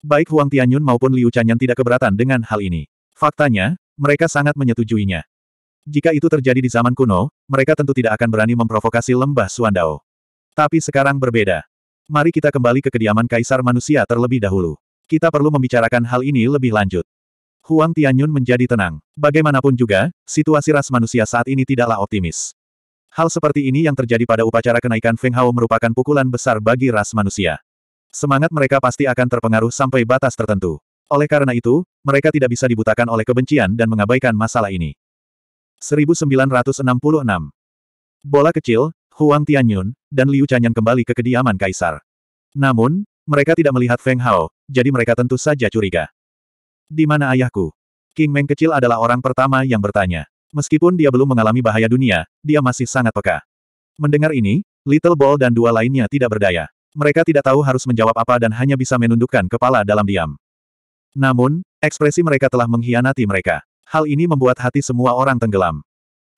Baik Huang Tianyun maupun Liu Chanyan tidak keberatan dengan hal ini. Faktanya, mereka sangat menyetujuinya. Jika itu terjadi di zaman kuno, mereka tentu tidak akan berani memprovokasi lembah Suandao. Tapi sekarang berbeda. Mari kita kembali ke kediaman Kaisar Manusia terlebih dahulu. Kita perlu membicarakan hal ini lebih lanjut. Huang Tianyun menjadi tenang. Bagaimanapun juga, situasi ras manusia saat ini tidaklah optimis. Hal seperti ini yang terjadi pada upacara kenaikan Feng Hao merupakan pukulan besar bagi ras manusia. Semangat mereka pasti akan terpengaruh sampai batas tertentu. Oleh karena itu, mereka tidak bisa dibutakan oleh kebencian dan mengabaikan masalah ini. 1966 Bola kecil, Huang Tianyun, dan Liu Chanyan kembali ke kediaman Kaisar. Namun, mereka tidak melihat Feng Hao, jadi mereka tentu saja curiga. Di mana ayahku? King Meng kecil adalah orang pertama yang bertanya. Meskipun dia belum mengalami bahaya dunia, dia masih sangat peka. Mendengar ini, Little Ball dan dua lainnya tidak berdaya. Mereka tidak tahu harus menjawab apa dan hanya bisa menundukkan kepala dalam diam. Namun, ekspresi mereka telah mengkhianati mereka. Hal ini membuat hati semua orang tenggelam.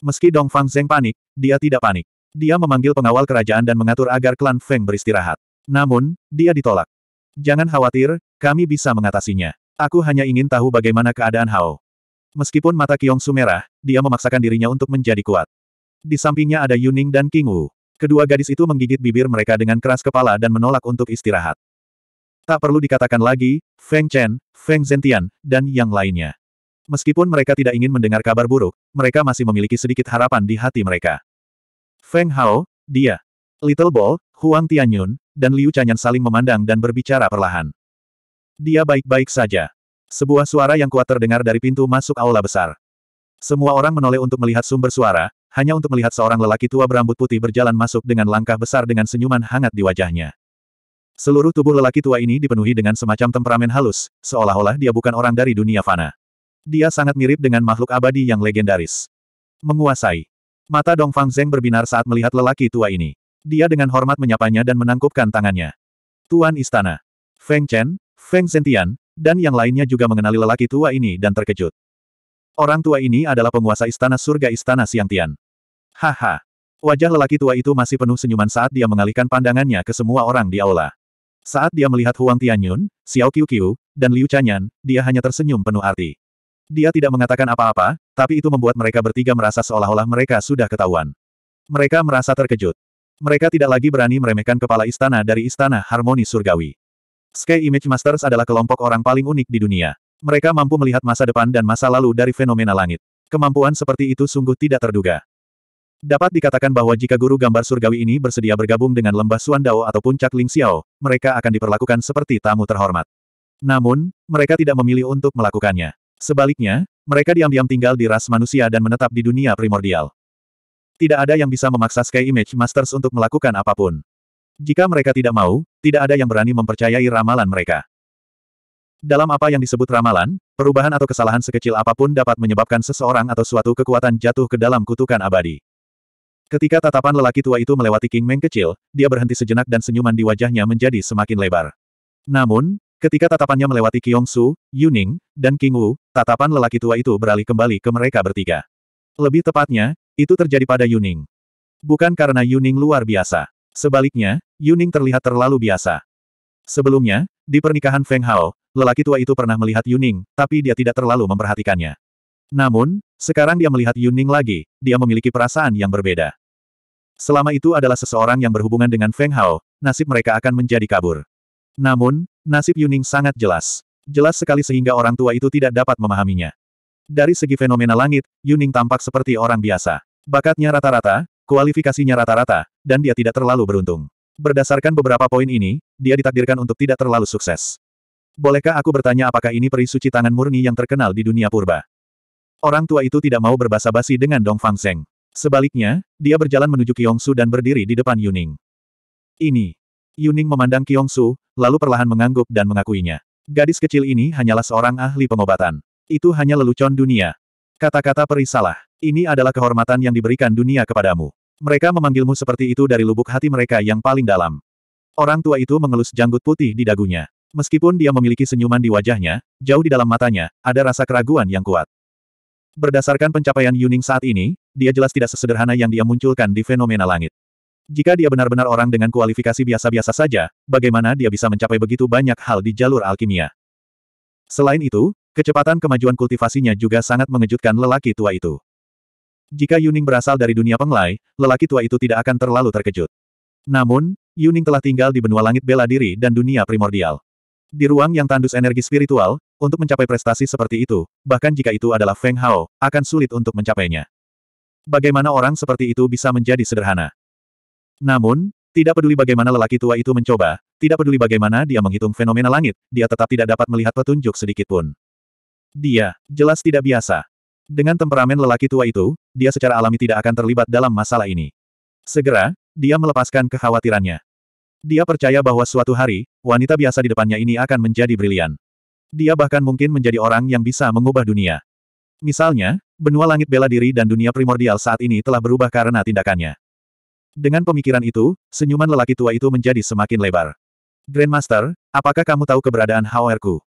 Meski Dong Fang Zeng panik, dia tidak panik. Dia memanggil pengawal kerajaan dan mengatur agar klan Feng beristirahat. Namun, dia ditolak. Jangan khawatir, kami bisa mengatasinya. Aku hanya ingin tahu bagaimana keadaan Hao. Meskipun mata Kiong Su merah, dia memaksakan dirinya untuk menjadi kuat. Di sampingnya ada Yuning dan King Wu. Kedua gadis itu menggigit bibir mereka dengan keras kepala dan menolak untuk istirahat. Tak perlu dikatakan lagi, Feng Chen, Feng Zentian, dan yang lainnya. Meskipun mereka tidak ingin mendengar kabar buruk, mereka masih memiliki sedikit harapan di hati mereka. Feng Hao, dia. Little Ball, Huang Tianyun, dan Liu Chanyan saling memandang dan berbicara perlahan. Dia baik-baik saja. Sebuah suara yang kuat terdengar dari pintu masuk aula besar. Semua orang menoleh untuk melihat sumber suara, hanya untuk melihat seorang lelaki tua berambut putih berjalan masuk dengan langkah besar dengan senyuman hangat di wajahnya. Seluruh tubuh lelaki tua ini dipenuhi dengan semacam temperamen halus, seolah-olah dia bukan orang dari dunia fana. Dia sangat mirip dengan makhluk abadi yang legendaris. Menguasai. Mata Dong Fang Zeng berbinar saat melihat lelaki tua ini. Dia dengan hormat menyapanya dan menangkupkan tangannya. Tuan Istana. Feng Chen, Feng Zentian, dan yang lainnya juga mengenali lelaki tua ini dan terkejut. Orang tua ini adalah penguasa istana surga istana Siang Tian. Haha. Wajah lelaki tua itu masih penuh senyuman saat dia mengalihkan pandangannya ke semua orang di aula. Saat dia melihat Huang Tianyun, Xiao Qiu dan Liu Chanyan, dia hanya tersenyum penuh arti. Dia tidak mengatakan apa-apa, tapi itu membuat mereka bertiga merasa seolah-olah mereka sudah ketahuan. Mereka merasa terkejut. Mereka tidak lagi berani meremehkan kepala istana dari istana harmoni surgawi. Sky Image Masters adalah kelompok orang paling unik di dunia. Mereka mampu melihat masa depan dan masa lalu dari fenomena langit. Kemampuan seperti itu sungguh tidak terduga. Dapat dikatakan bahwa jika guru gambar surgawi ini bersedia bergabung dengan lembah Suandao atau puncak Ling Xiao, mereka akan diperlakukan seperti tamu terhormat. Namun, mereka tidak memilih untuk melakukannya. Sebaliknya, mereka diam-diam tinggal di ras manusia dan menetap di dunia primordial. Tidak ada yang bisa memaksa Sky Image Masters untuk melakukan apa pun. Jika mereka tidak mau, tidak ada yang berani mempercayai ramalan mereka. Dalam apa yang disebut ramalan, perubahan atau kesalahan sekecil apa pun dapat menyebabkan seseorang atau suatu kekuatan jatuh ke dalam kutukan abadi. Ketika tatapan lelaki tua itu melewati King Meng kecil, dia berhenti sejenak dan senyuman di wajahnya menjadi semakin lebar. Namun, ketika tatapannya melewati Kiong Su, Yuning, dan King Wu, tatapan lelaki tua itu beralih kembali ke mereka bertiga. Lebih tepatnya, itu terjadi pada Yuning. Bukan karena Yuning luar biasa. Sebaliknya, Yuning terlihat terlalu biasa. Sebelumnya, di pernikahan Feng Hao, lelaki tua itu pernah melihat Yuning, tapi dia tidak terlalu memperhatikannya. Namun, sekarang dia melihat Yuning lagi, dia memiliki perasaan yang berbeda. Selama itu adalah seseorang yang berhubungan dengan Feng Hao, nasib mereka akan menjadi kabur. Namun, nasib Yuning sangat jelas. Jelas sekali sehingga orang tua itu tidak dapat memahaminya. Dari segi fenomena langit, Yuning tampak seperti orang biasa. Bakatnya rata-rata, kualifikasinya rata-rata, dan dia tidak terlalu beruntung. Berdasarkan beberapa poin ini, dia ditakdirkan untuk tidak terlalu sukses. Bolehkah aku bertanya apakah ini peri suci tangan murni yang terkenal di dunia purba? Orang tua itu tidak mau berbasa-basi dengan Dong Fang Zeng. Sebaliknya, dia berjalan menuju Su dan berdiri di depan Yuning. Ini. Yuning memandang Su, lalu perlahan mengangguk dan mengakuinya. Gadis kecil ini hanyalah seorang ahli pengobatan. Itu hanya lelucon dunia. Kata-kata peri salah. Ini adalah kehormatan yang diberikan dunia kepadamu. Mereka memanggilmu seperti itu dari lubuk hati mereka yang paling dalam. Orang tua itu mengelus janggut putih di dagunya. Meskipun dia memiliki senyuman di wajahnya, jauh di dalam matanya, ada rasa keraguan yang kuat. Berdasarkan pencapaian Yuning saat ini, dia jelas tidak sesederhana yang dia munculkan di fenomena langit. Jika dia benar-benar orang dengan kualifikasi biasa-biasa saja, bagaimana dia bisa mencapai begitu banyak hal di jalur alkimia? Selain itu, kecepatan kemajuan kultivasinya juga sangat mengejutkan lelaki tua itu. Jika Yuning berasal dari dunia penglai, lelaki tua itu tidak akan terlalu terkejut. Namun, Yuning telah tinggal di benua langit bela diri dan dunia primordial. Di ruang yang tandus energi spiritual, untuk mencapai prestasi seperti itu, bahkan jika itu adalah Feng Hao, akan sulit untuk mencapainya. Bagaimana orang seperti itu bisa menjadi sederhana? Namun, tidak peduli bagaimana lelaki tua itu mencoba, tidak peduli bagaimana dia menghitung fenomena langit, dia tetap tidak dapat melihat petunjuk sedikit pun. Dia, jelas tidak biasa. Dengan temperamen lelaki tua itu, dia secara alami tidak akan terlibat dalam masalah ini. Segera, dia melepaskan kekhawatirannya. Dia percaya bahwa suatu hari, wanita biasa di depannya ini akan menjadi brilian. Dia bahkan mungkin menjadi orang yang bisa mengubah dunia. Misalnya, benua langit bela diri dan dunia primordial saat ini telah berubah karena tindakannya. Dengan pemikiran itu, senyuman lelaki tua itu menjadi semakin lebar. Grandmaster, apakah kamu tahu keberadaan Hao Erku?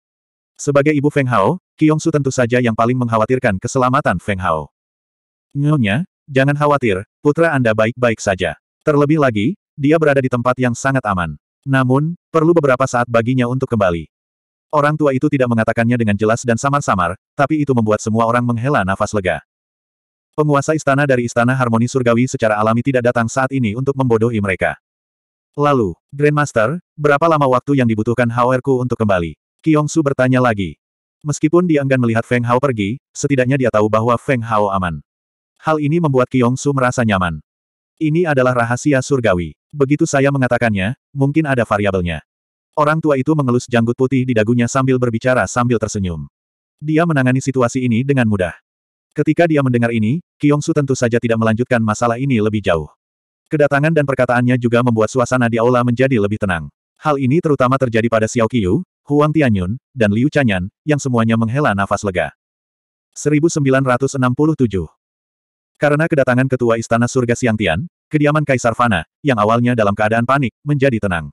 Sebagai ibu Feng Hao, Su tentu saja yang paling mengkhawatirkan keselamatan Feng Hao. Nyonya, jangan khawatir, putra Anda baik-baik saja. Terlebih lagi, dia berada di tempat yang sangat aman. Namun, perlu beberapa saat baginya untuk kembali. Orang tua itu tidak mengatakannya dengan jelas dan samar-samar, tapi itu membuat semua orang menghela nafas lega. Penguasa istana dari Istana Harmoni Surgawi secara alami tidak datang saat ini untuk membodohi mereka. Lalu, Grandmaster, berapa lama waktu yang dibutuhkan Hao Erku untuk kembali? Su bertanya lagi. Meskipun dia enggan melihat Feng Hao pergi, setidaknya dia tahu bahwa Feng Hao aman. Hal ini membuat Su merasa nyaman. Ini adalah rahasia surgawi. Begitu saya mengatakannya, mungkin ada variabelnya. Orang tua itu mengelus janggut putih di dagunya sambil berbicara sambil tersenyum. Dia menangani situasi ini dengan mudah. Ketika dia mendengar ini, Su tentu saja tidak melanjutkan masalah ini lebih jauh. Kedatangan dan perkataannya juga membuat suasana di aula menjadi lebih tenang. Hal ini terutama terjadi pada Xiao Qiu, Huang Tianyun, dan Liu Chanyan, yang semuanya menghela nafas lega. 1967 karena kedatangan ketua Istana Surga Xiangtian, kediaman Kaisar Fana, yang awalnya dalam keadaan panik, menjadi tenang.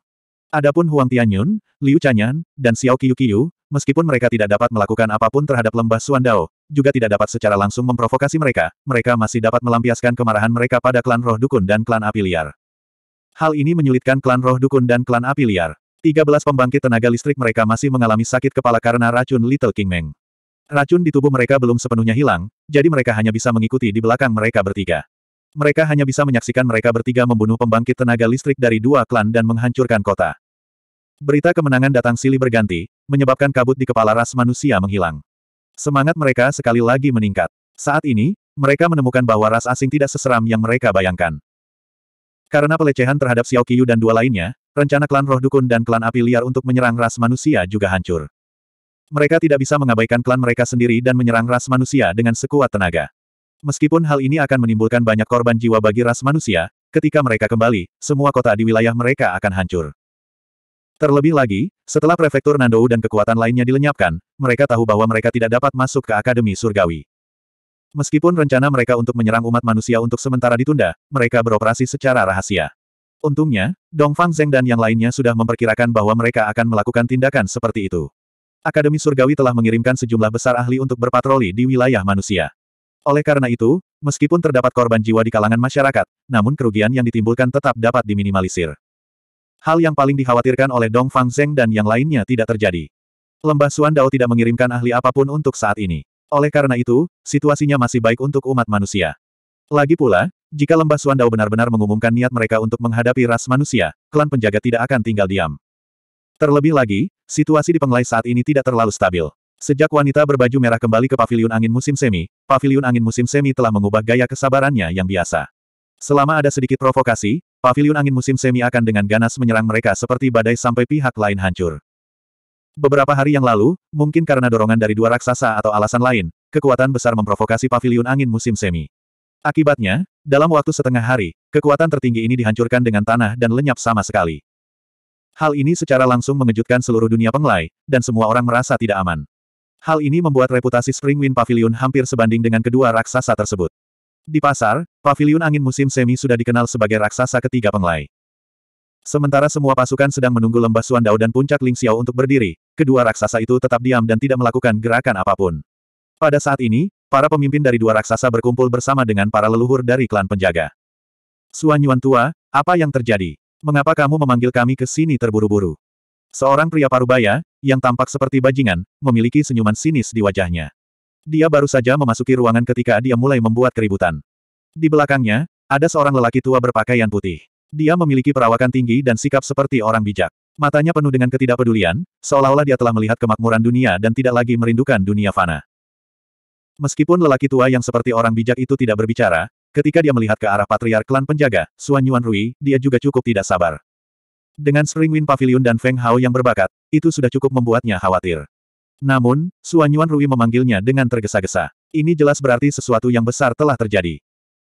Adapun Huang Tianyun, Liu Chanyan, dan Xiao Qiu Qiu, meskipun mereka tidak dapat melakukan apa pun terhadap lembah Suandao, juga tidak dapat secara langsung memprovokasi mereka, mereka masih dapat melampiaskan kemarahan mereka pada klan roh dukun dan klan api liar. Hal ini menyulitkan klan roh dukun dan klan api liar. 13 pembangkit tenaga listrik mereka masih mengalami sakit kepala karena racun Little King Meng. Racun di tubuh mereka belum sepenuhnya hilang, jadi mereka hanya bisa mengikuti di belakang mereka bertiga. Mereka hanya bisa menyaksikan mereka bertiga membunuh pembangkit tenaga listrik dari dua klan dan menghancurkan kota. Berita kemenangan datang silih berganti, menyebabkan kabut di kepala ras manusia menghilang. Semangat mereka sekali lagi meningkat. Saat ini, mereka menemukan bahwa ras asing tidak seseram yang mereka bayangkan. Karena pelecehan terhadap Xiao Qiu dan dua lainnya, rencana klan roh dukun dan klan api liar untuk menyerang ras manusia juga hancur. Mereka tidak bisa mengabaikan klan mereka sendiri dan menyerang ras manusia dengan sekuat tenaga. Meskipun hal ini akan menimbulkan banyak korban jiwa bagi ras manusia, ketika mereka kembali, semua kota di wilayah mereka akan hancur. Terlebih lagi, setelah prefektur Nandou dan kekuatan lainnya dilenyapkan, mereka tahu bahwa mereka tidak dapat masuk ke Akademi Surgawi. Meskipun rencana mereka untuk menyerang umat manusia untuk sementara ditunda, mereka beroperasi secara rahasia. Untungnya, Dongfang Zeng dan yang lainnya sudah memperkirakan bahwa mereka akan melakukan tindakan seperti itu. Akademi Surgawi telah mengirimkan sejumlah besar ahli untuk berpatroli di wilayah manusia. Oleh karena itu, meskipun terdapat korban jiwa di kalangan masyarakat, namun kerugian yang ditimbulkan tetap dapat diminimalisir. Hal yang paling dikhawatirkan oleh Dong Fang Zeng dan yang lainnya tidak terjadi. Lembah Suan Dao tidak mengirimkan ahli apa pun untuk saat ini. Oleh karena itu, situasinya masih baik untuk umat manusia. Lagi pula, jika Lembah Suan Dao benar-benar mengumumkan niat mereka untuk menghadapi ras manusia, klan penjaga tidak akan tinggal diam. Terlebih lagi, situasi di Penglai saat ini tidak terlalu stabil. Sejak wanita berbaju merah kembali ke paviliun angin musim semi, paviliun angin musim semi telah mengubah gaya kesabarannya yang biasa. Selama ada sedikit provokasi, paviliun angin musim semi akan dengan ganas menyerang mereka seperti badai sampai pihak lain hancur. Beberapa hari yang lalu, mungkin karena dorongan dari dua raksasa atau alasan lain, kekuatan besar memprovokasi paviliun angin musim semi. Akibatnya, dalam waktu setengah hari, kekuatan tertinggi ini dihancurkan dengan tanah dan lenyap sama sekali. Hal ini secara langsung mengejutkan seluruh dunia penglai, dan semua orang merasa tidak aman. Hal ini membuat reputasi Spring Wind Pavilion hampir sebanding dengan kedua raksasa tersebut. Di pasar, paviliun angin musim semi sudah dikenal sebagai raksasa ketiga penglai. Sementara semua pasukan sedang menunggu lembah Suandao dan puncak Ling Xiao untuk berdiri, kedua raksasa itu tetap diam dan tidak melakukan gerakan apa pun. Pada saat ini, para pemimpin dari dua raksasa berkumpul bersama dengan para leluhur dari klan penjaga. Suan Yuan tua, apa yang terjadi? Mengapa kamu memanggil kami ke sini terburu-buru? Seorang pria parubaya, yang tampak seperti bajingan, memiliki senyuman sinis di wajahnya. Dia baru saja memasuki ruangan ketika dia mulai membuat keributan. Di belakangnya, ada seorang lelaki tua berpakaian putih. Dia memiliki perawakan tinggi dan sikap seperti orang bijak. Matanya penuh dengan ketidakpedulian, seolah-olah dia telah melihat kemakmuran dunia dan tidak lagi merindukan dunia fana. Meskipun lelaki tua yang seperti orang bijak itu tidak berbicara, ketika dia melihat ke arah patriark klan penjaga, Suan Yuan Rui, dia juga cukup tidak sabar. Dengan Spring Wind Pavilion dan Feng Hao yang berbakat, itu sudah cukup membuatnya khawatir. Namun, Suan Yuan Rui memanggilnya dengan tergesa-gesa. Ini jelas berarti sesuatu yang besar telah terjadi.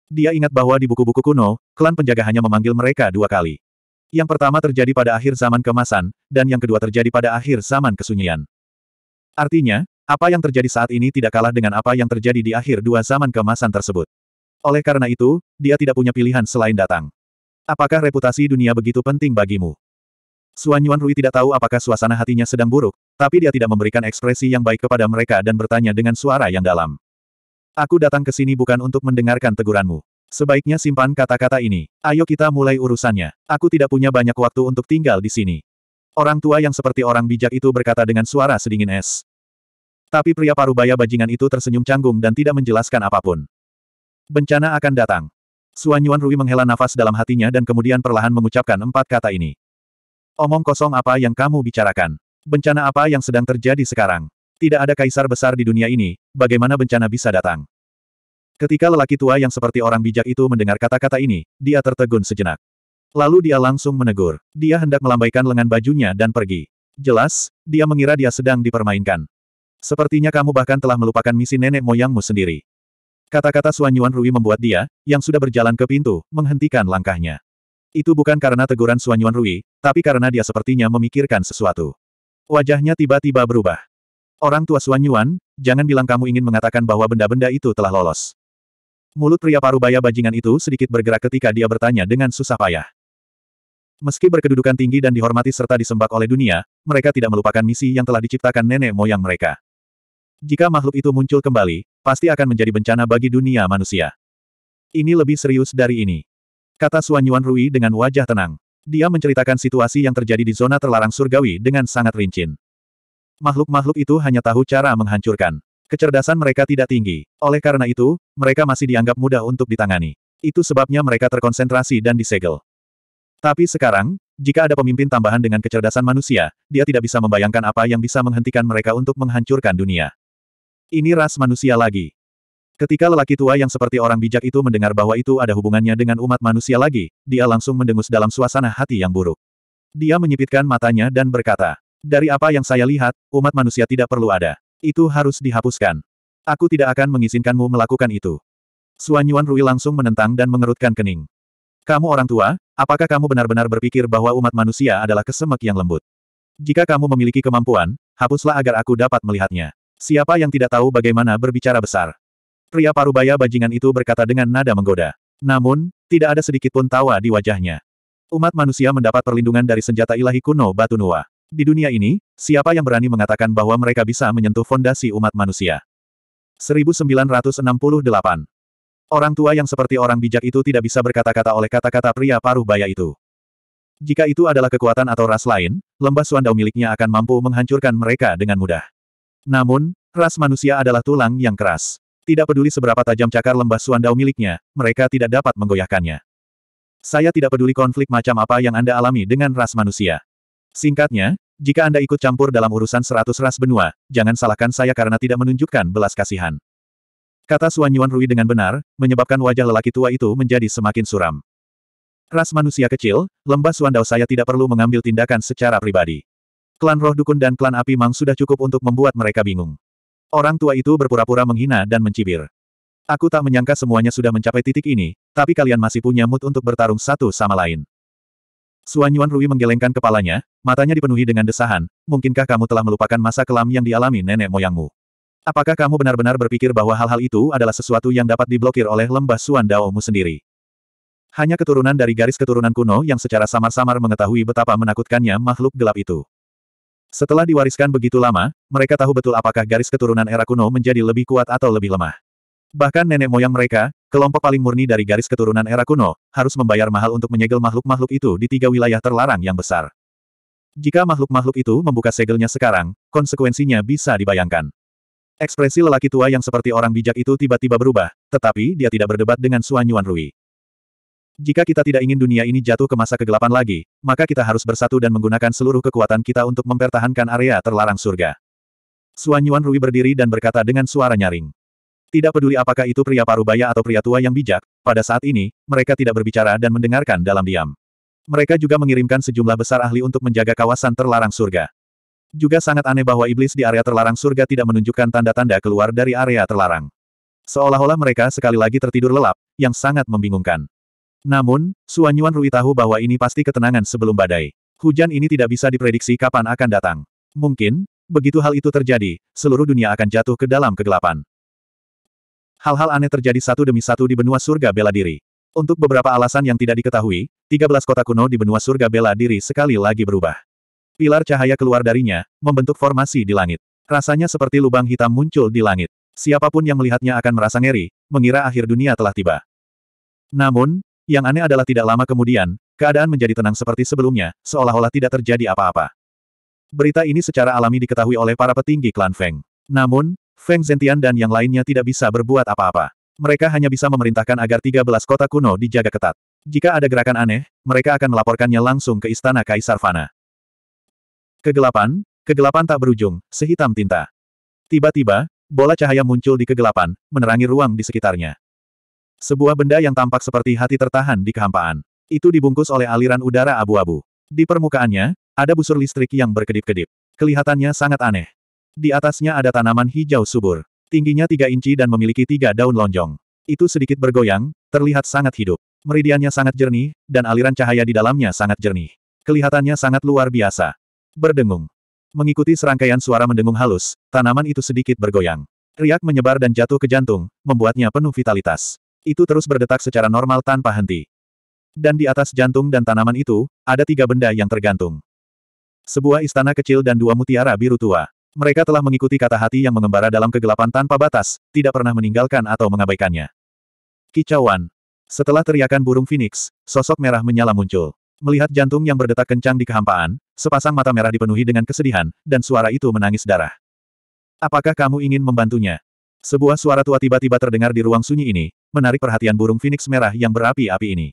Dia ingat bahwa di buku-buku kuno, klan penjaga hanya memanggil mereka dua kali. Yang pertama terjadi pada akhir zaman kemasan, dan yang kedua terjadi pada akhir zaman kesunyian. Artinya, apa yang terjadi saat ini tidak kalah dengan apa yang terjadi di akhir dua zaman kemasan tersebut. Oleh karena itu, dia tidak punya pilihan selain datang. Apakah reputasi dunia begitu penting bagimu? Suan Yuan Rui tidak tahu apakah suasana hatinya sedang buruk, tapi dia tidak memberikan ekspresi yang baik kepada mereka dan bertanya dengan suara yang dalam. Aku datang ke sini bukan untuk mendengarkan teguranmu. Sebaiknya simpan kata-kata ini. Ayo kita mulai urusannya. Aku tidak punya banyak waktu untuk tinggal di sini. Orang tua yang seperti orang bijak itu berkata dengan suara sedingin es. Tapi pria parubaya bajingan itu tersenyum canggung dan tidak menjelaskan apa pun. Bencana akan datang. Suan Yuan Rui menghela nafas dalam hatinya dan kemudian perlahan mengucapkan empat kata ini. Omong kosong apa yang kamu bicarakan? Bencana apa yang sedang terjadi sekarang? Tidak ada kaisar besar di dunia ini, bagaimana bencana bisa datang? Ketika lelaki tua yang seperti orang bijak itu mendengar kata-kata ini, dia tertegun sejenak. Lalu dia langsung menegur. Dia hendak melambaikan lengan bajunya dan pergi. Jelas, dia mengira dia sedang dipermainkan. Sepertinya kamu bahkan telah melupakan misi nenek moyangmu sendiri. Kata-kata Suan Yuan Rui membuat dia, yang sudah berjalan ke pintu, menghentikan langkahnya. Itu bukan karena teguran Suan Yuan Rui, tapi karena dia sepertinya memikirkan sesuatu. Wajahnya tiba-tiba berubah. Orang tua Suan Yuan, jangan bilang kamu ingin mengatakan bahwa benda-benda itu telah lolos. Mulut pria parubaya bajingan itu sedikit bergerak ketika dia bertanya dengan susah payah. Meski berkedudukan tinggi dan dihormati serta disembah oleh dunia, mereka tidak melupakan misi yang telah diciptakan nenek moyang mereka. Jika makhluk itu muncul kembali, pasti akan menjadi bencana bagi dunia manusia. Ini lebih serius dari ini. Kata Suan Yuan Rui dengan wajah tenang. Dia menceritakan situasi yang terjadi di zona terlarang surgawi dengan sangat rincin. Makhluk-makhluk itu hanya tahu cara menghancurkan. Kecerdasan mereka tidak tinggi. Oleh karena itu, mereka masih dianggap mudah untuk ditangani. Itu sebabnya mereka terkonsentrasi dan disegel. Tapi sekarang, jika ada pemimpin tambahan dengan kecerdasan manusia, dia tidak bisa membayangkan apa yang bisa menghentikan mereka untuk menghancurkan dunia. Ini ras manusia lagi. Ketika lelaki tua yang seperti orang bijak itu mendengar bahwa itu ada hubungannya dengan umat manusia lagi, dia langsung mendengus dalam suasana hati yang buruk. Dia menyipitkan matanya dan berkata, dari apa yang saya lihat, umat manusia tidak perlu ada. Itu harus dihapuskan. Aku tidak akan mengizinkanmu melakukan itu. Suan Yuan Rui langsung menentang dan mengerutkan kening. Kamu orang tua, apakah kamu benar-benar berpikir bahwa umat manusia adalah kesemek yang lembut? Jika kamu memiliki kemampuan, hapuslah agar aku dapat melihatnya. Siapa yang tidak tahu bagaimana berbicara besar? Pria parubaya bajingan itu berkata dengan nada menggoda. Namun, tidak ada sedikit pun tawa di wajahnya. Umat manusia mendapat perlindungan dari senjata ilahi kuno Batu Nuwa. Di dunia ini, siapa yang berani mengatakan bahwa mereka bisa menyentuh fondasi umat manusia? 1968. Orang tua yang seperti orang bijak itu tidak bisa berkata-kata oleh kata-kata pria paruh baya itu. Jika itu adalah kekuatan atau ras lain, lembah suandau miliknya akan mampu menghancurkan mereka dengan mudah. Namun, ras manusia adalah tulang yang keras. Tidak peduli seberapa tajam cakar lembah suandau miliknya, mereka tidak dapat menggoyahkannya. Saya tidak peduli konflik macam apa yang Anda alami dengan ras manusia. Singkatnya, jika Anda ikut campur dalam urusan seratus ras benua, jangan salahkan saya karena tidak menunjukkan belas kasihan. Kata Suan Yuan Rui dengan benar, menyebabkan wajah lelaki tua itu menjadi semakin suram. Ras manusia kecil, lembah Suandao saya tidak perlu mengambil tindakan secara pribadi. Klan Roh Dukun dan Klan Api Mang sudah cukup untuk membuat mereka bingung. Orang tua itu berpura-pura menghina dan mencibir. Aku tak menyangka semuanya sudah mencapai titik ini, tapi kalian masih punya mood untuk bertarung satu sama lain. Suan Yuan Rui menggelengkan kepalanya, matanya dipenuhi dengan desahan, mungkinkah kamu telah melupakan masa kelam yang dialami nenek moyangmu? Apakah kamu benar-benar berpikir bahwa hal-hal itu adalah sesuatu yang dapat diblokir oleh lembah Suan Daomu sendiri? Hanya keturunan dari garis keturunan kuno yang secara samar-samar mengetahui betapa menakutkannya makhluk gelap itu. Setelah diwariskan begitu lama, mereka tahu betul apakah garis keturunan era kuno menjadi lebih kuat atau lebih lemah. Bahkan nenek moyang mereka, kelompok paling murni dari garis keturunan era kuno, harus membayar mahal untuk menyegel makhluk-makhluk itu di tiga wilayah terlarang yang besar. Jika makhluk-makhluk itu membuka segelnya sekarang, konsekuensinya bisa dibayangkan. Ekspresi lelaki tua yang seperti orang bijak itu tiba-tiba berubah, tetapi dia tidak berdebat dengan Suan Yuan Rui. Jika kita tidak ingin dunia ini jatuh ke masa kegelapan lagi, maka kita harus bersatu dan menggunakan seluruh kekuatan kita untuk mempertahankan area terlarang surga. Suan Yuan Rui berdiri dan berkata dengan suara nyaring. Tidak peduli apakah itu pria parubaya atau pria tua yang bijak, pada saat ini, mereka tidak berbicara dan mendengarkan dalam diam. Mereka juga mengirimkan sejumlah besar ahli untuk menjaga kawasan terlarang surga. Juga sangat aneh bahwa iblis di area terlarang surga tidak menunjukkan tanda-tanda keluar dari area terlarang. Seolah-olah mereka sekali lagi tertidur lelap, yang sangat membingungkan. Namun, Suan Yuan Rui tahu bahwa ini pasti ketenangan sebelum badai. Hujan ini tidak bisa diprediksi kapan akan datang. Mungkin, begitu hal itu terjadi, seluruh dunia akan jatuh ke dalam kegelapan. Hal-hal aneh terjadi satu demi satu di benua surga bela diri. Untuk beberapa alasan yang tidak diketahui, 13 kota kuno di benua surga bela diri sekali lagi berubah. Pilar cahaya keluar darinya, membentuk formasi di langit. Rasanya seperti lubang hitam muncul di langit. Siapa pun yang melihatnya akan merasa ngeri, mengira akhir dunia telah tiba. Namun, yang aneh adalah tidak lama kemudian, keadaan menjadi tenang seperti sebelumnya, seolah-olah tidak terjadi apa-apa. Berita ini secara alami diketahui oleh para petinggi klan Feng. Namun, Feng Zentian dan yang lainnya tidak bisa berbuat apa-apa. Mereka hanya bisa memerintahkan agar 13 kota kuno dijaga ketat. Jika ada gerakan aneh, mereka akan melaporkannya langsung ke Istana Kaisar Fana. Kegelapan, kegelapan tak berujung, sehitam tinta. Tiba-tiba, bola cahaya muncul di kegelapan, menerangi ruang di sekitarnya. Sebuah benda yang tampak seperti hati tertahan di kehampaan. Itu dibungkus oleh aliran udara abu-abu. Di permukaannya, ada busur listrik yang berkedip-kedip. Kelihatannya sangat aneh. Di atasnya ada tanaman hijau subur. Tingginya tiga inci dan memiliki tiga daun lonjong. Itu sedikit bergoyang, terlihat sangat hidup. Meridiannya sangat jernih, dan aliran cahaya di dalamnya sangat jernih. Kelihatannya sangat luar biasa. Berdengung. Mengikuti serangkaian suara mendengung halus, tanaman itu sedikit bergoyang. Riak menyebar dan jatuh ke jantung, membuatnya penuh vitalitas. Itu terus berdetak secara normal tanpa henti. Dan di atas jantung dan tanaman itu, ada tiga benda yang tergantung. Sebuah istana kecil dan dua mutiara biru tua. Mereka telah mengikuti kata hati yang mengembara dalam kegelapan tanpa batas, tidak pernah meninggalkan atau mengabaikannya. Kicauan. Setelah teriakan burung phoenix, sosok merah menyala muncul. Melihat jantung yang berdetak kencang di kehampaan, sepasang mata merah dipenuhi dengan kesedihan, dan suara itu menangis darah. Apakah kamu ingin membantunya? Sebuah suara tua tiba-tiba terdengar di ruang sunyi ini, menarik perhatian burung phoenix merah yang berapi-api ini.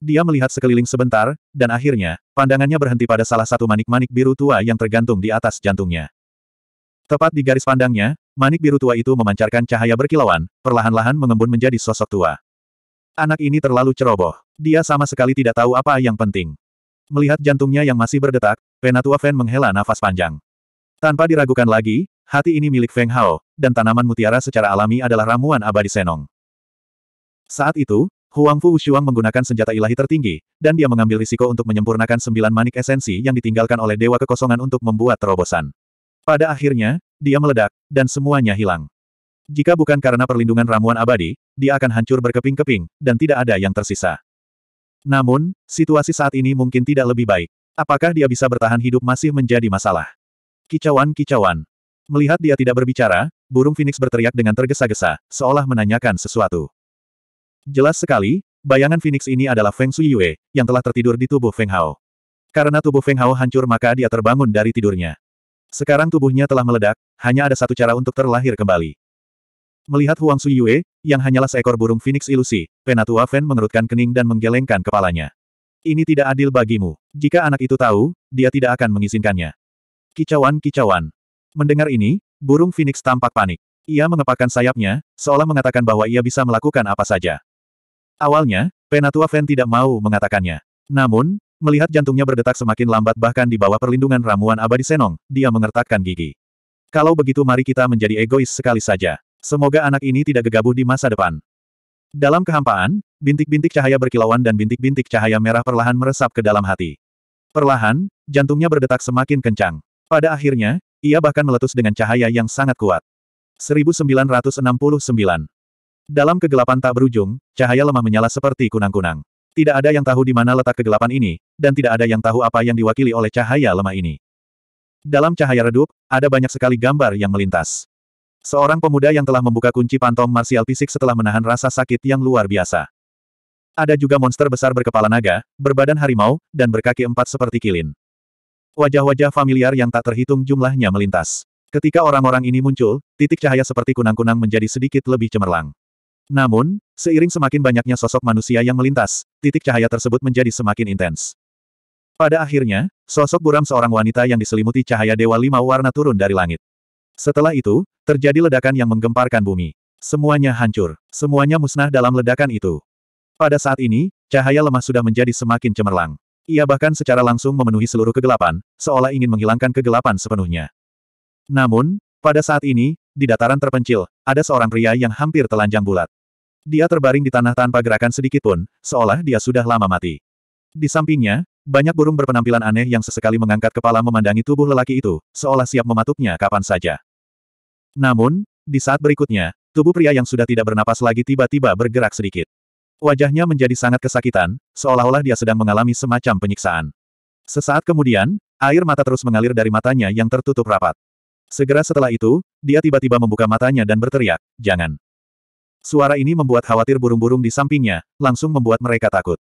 Dia melihat sekeliling sebentar, dan akhirnya, pandangannya berhenti pada salah satu manik-manik biru tua yang tergantung di atas jantungnya. Tepat di garis pandangnya, manik biru tua itu memancarkan cahaya berkilauan, perlahan-lahan mengembun menjadi sosok tua. Anak ini terlalu ceroboh. Dia sama sekali tidak tahu apa yang penting. Melihat jantungnya yang masih berdetak, Penatua Fen menghela nafas panjang. Tanpa diragukan lagi, Hati ini milik Feng Hao, dan tanaman mutiara secara alami adalah ramuan abadi Senong. Saat itu, Huang Fu Wushuang menggunakan senjata ilahi tertinggi, dan dia mengambil risiko untuk menyempurnakan sembilan manik esensi yang ditinggalkan oleh Dewa Kekosongan untuk membuat terobosan. Pada akhirnya, dia meledak, dan semuanya hilang. Jika bukan karena perlindungan ramuan abadi, dia akan hancur berkeping-keping, dan tidak ada yang tersisa. Namun, situasi saat ini mungkin tidak lebih baik. Apakah dia bisa bertahan hidup masih menjadi masalah? Kicauan-kicauan. Melihat dia tidak berbicara, burung Phoenix berteriak dengan tergesa-gesa, seolah menanyakan sesuatu. Jelas sekali, bayangan Phoenix ini adalah Feng Shui Yue, yang telah tertidur di tubuh Feng Hao. Karena tubuh Feng Hao hancur maka dia terbangun dari tidurnya. Sekarang tubuhnya telah meledak, hanya ada satu cara untuk terlahir kembali. Melihat Huang Sui Yue, yang hanyalah seekor burung Phoenix ilusi, Penatua Fen mengerutkan kening dan menggelengkan kepalanya. Ini tidak adil bagimu. Jika anak itu tahu, dia tidak akan mengizinkannya. Kicauan-kicauan. Mendengar ini, burung Phoenix tampak panik. Ia mengepakkan sayapnya, seolah mengatakan bahwa ia bisa melakukan apa saja. Awalnya, Penatua Fen tidak mau mengatakannya. Namun, melihat jantungnya berdetak semakin lambat bahkan di bawah perlindungan ramuan abadi Senong, dia mengertakkan gigi. Kalau begitu mari kita menjadi egois sekali saja. Semoga anak ini tidak gegabah di masa depan. Dalam kehampaan, bintik-bintik cahaya berkilauan dan bintik-bintik cahaya merah perlahan meresap ke dalam hati. Perlahan, jantungnya berdetak semakin kencang. Pada akhirnya, ia bahkan meletus dengan cahaya yang sangat kuat. 1969. Dalam kegelapan tak berujung, cahaya lemah menyala seperti kunang-kunang. Tidak ada yang tahu di mana letak kegelapan ini, dan tidak ada yang tahu apa yang diwakili oleh cahaya lemah ini. Dalam cahaya redup, ada banyak sekali gambar yang melintas. Seorang pemuda yang telah membuka kunci pantom marsial fisik setelah menahan rasa sakit yang luar biasa. Ada juga monster besar berkepala naga, berbadan harimau, dan berkaki empat seperti kilin. Wajah-wajah familiar yang tak terhitung jumlahnya melintas. Ketika orang-orang ini muncul, titik cahaya seperti kunang-kunang menjadi sedikit lebih cemerlang. Namun, Seiring semakin banyaknya sosok manusia yang melintas, titik cahaya tersebut menjadi semakin intens. Pada akhirnya, sosok buram seorang wanita yang diselimuti cahaya Dewa Lima Warna turun dari langit. Setelah itu, terjadi ledakan yang menggemparkan bumi. Semuanya hancur. Semuanya musnah dalam ledakan itu. Pada saat ini, cahaya lemah sudah menjadi semakin cemerlang. Ia bahkan secara langsung memenuhi seluruh kegelapan, seolah ingin menghilangkan kegelapan sepenuhnya. Namun, pada saat ini, di dataran terpencil, ada seorang pria yang hampir telanjang bulat. Dia terbaring di tanah tanpa gerakan sedikit pun, seolah dia sudah lama mati. Di sampingnya, banyak burung berpenampilan aneh yang sesekali mengangkat kepala memandangi tubuh lelaki itu, seolah siap mematuknya kapan saja. Namun, di saat berikutnya, tubuh pria yang sudah tidak bernapas lagi tiba-tiba bergerak sedikit. Wajahnya menjadi sangat kesakitan, seolah-olah dia sedang mengalami semacam penyiksaan. Sesaat kemudian, air mata terus mengalir dari matanya yang tertutup rapat. Segera setelah itu, dia tiba-tiba membuka matanya dan berteriak, jangan. Suara ini membuat khawatir burung-burung di sampingnya, langsung membuat mereka takut.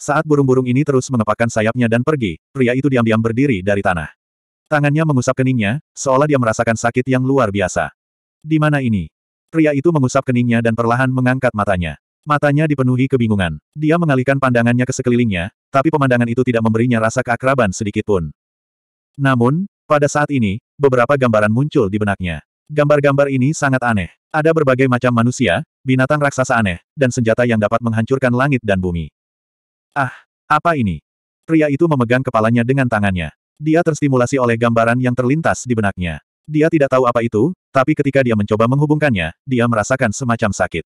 Saat burung-burung ini terus mengepakkan sayapnya dan pergi, pria itu diam-diam berdiri dari tanah. Tangannya mengusap keningnya, seolah dia merasakan sakit yang luar biasa. Di mana ini? Pria itu mengusap keningnya dan perlahan mengangkat matanya. Matanya dipenuhi kebingungan. Dia mengalihkan pandangannya ke sekelilingnya, tapi pemandangan itu tidak memberinya rasa keakraban sedikit pun. Namun, pada saat ini, beberapa gambaran muncul di benaknya. Gambar-gambar ini sangat aneh. Ada berbagai macam manusia, binatang raksasa aneh, dan senjata yang dapat menghancurkan langit dan bumi. Ah, apa ini? Pria itu memegang kepalanya dengan tangannya. Dia terstimulasi oleh gambaran yang terlintas di benaknya. Dia tidak tahu apa itu, tapi ketika dia mencoba menghubungkannya, dia merasakan semacam sakit.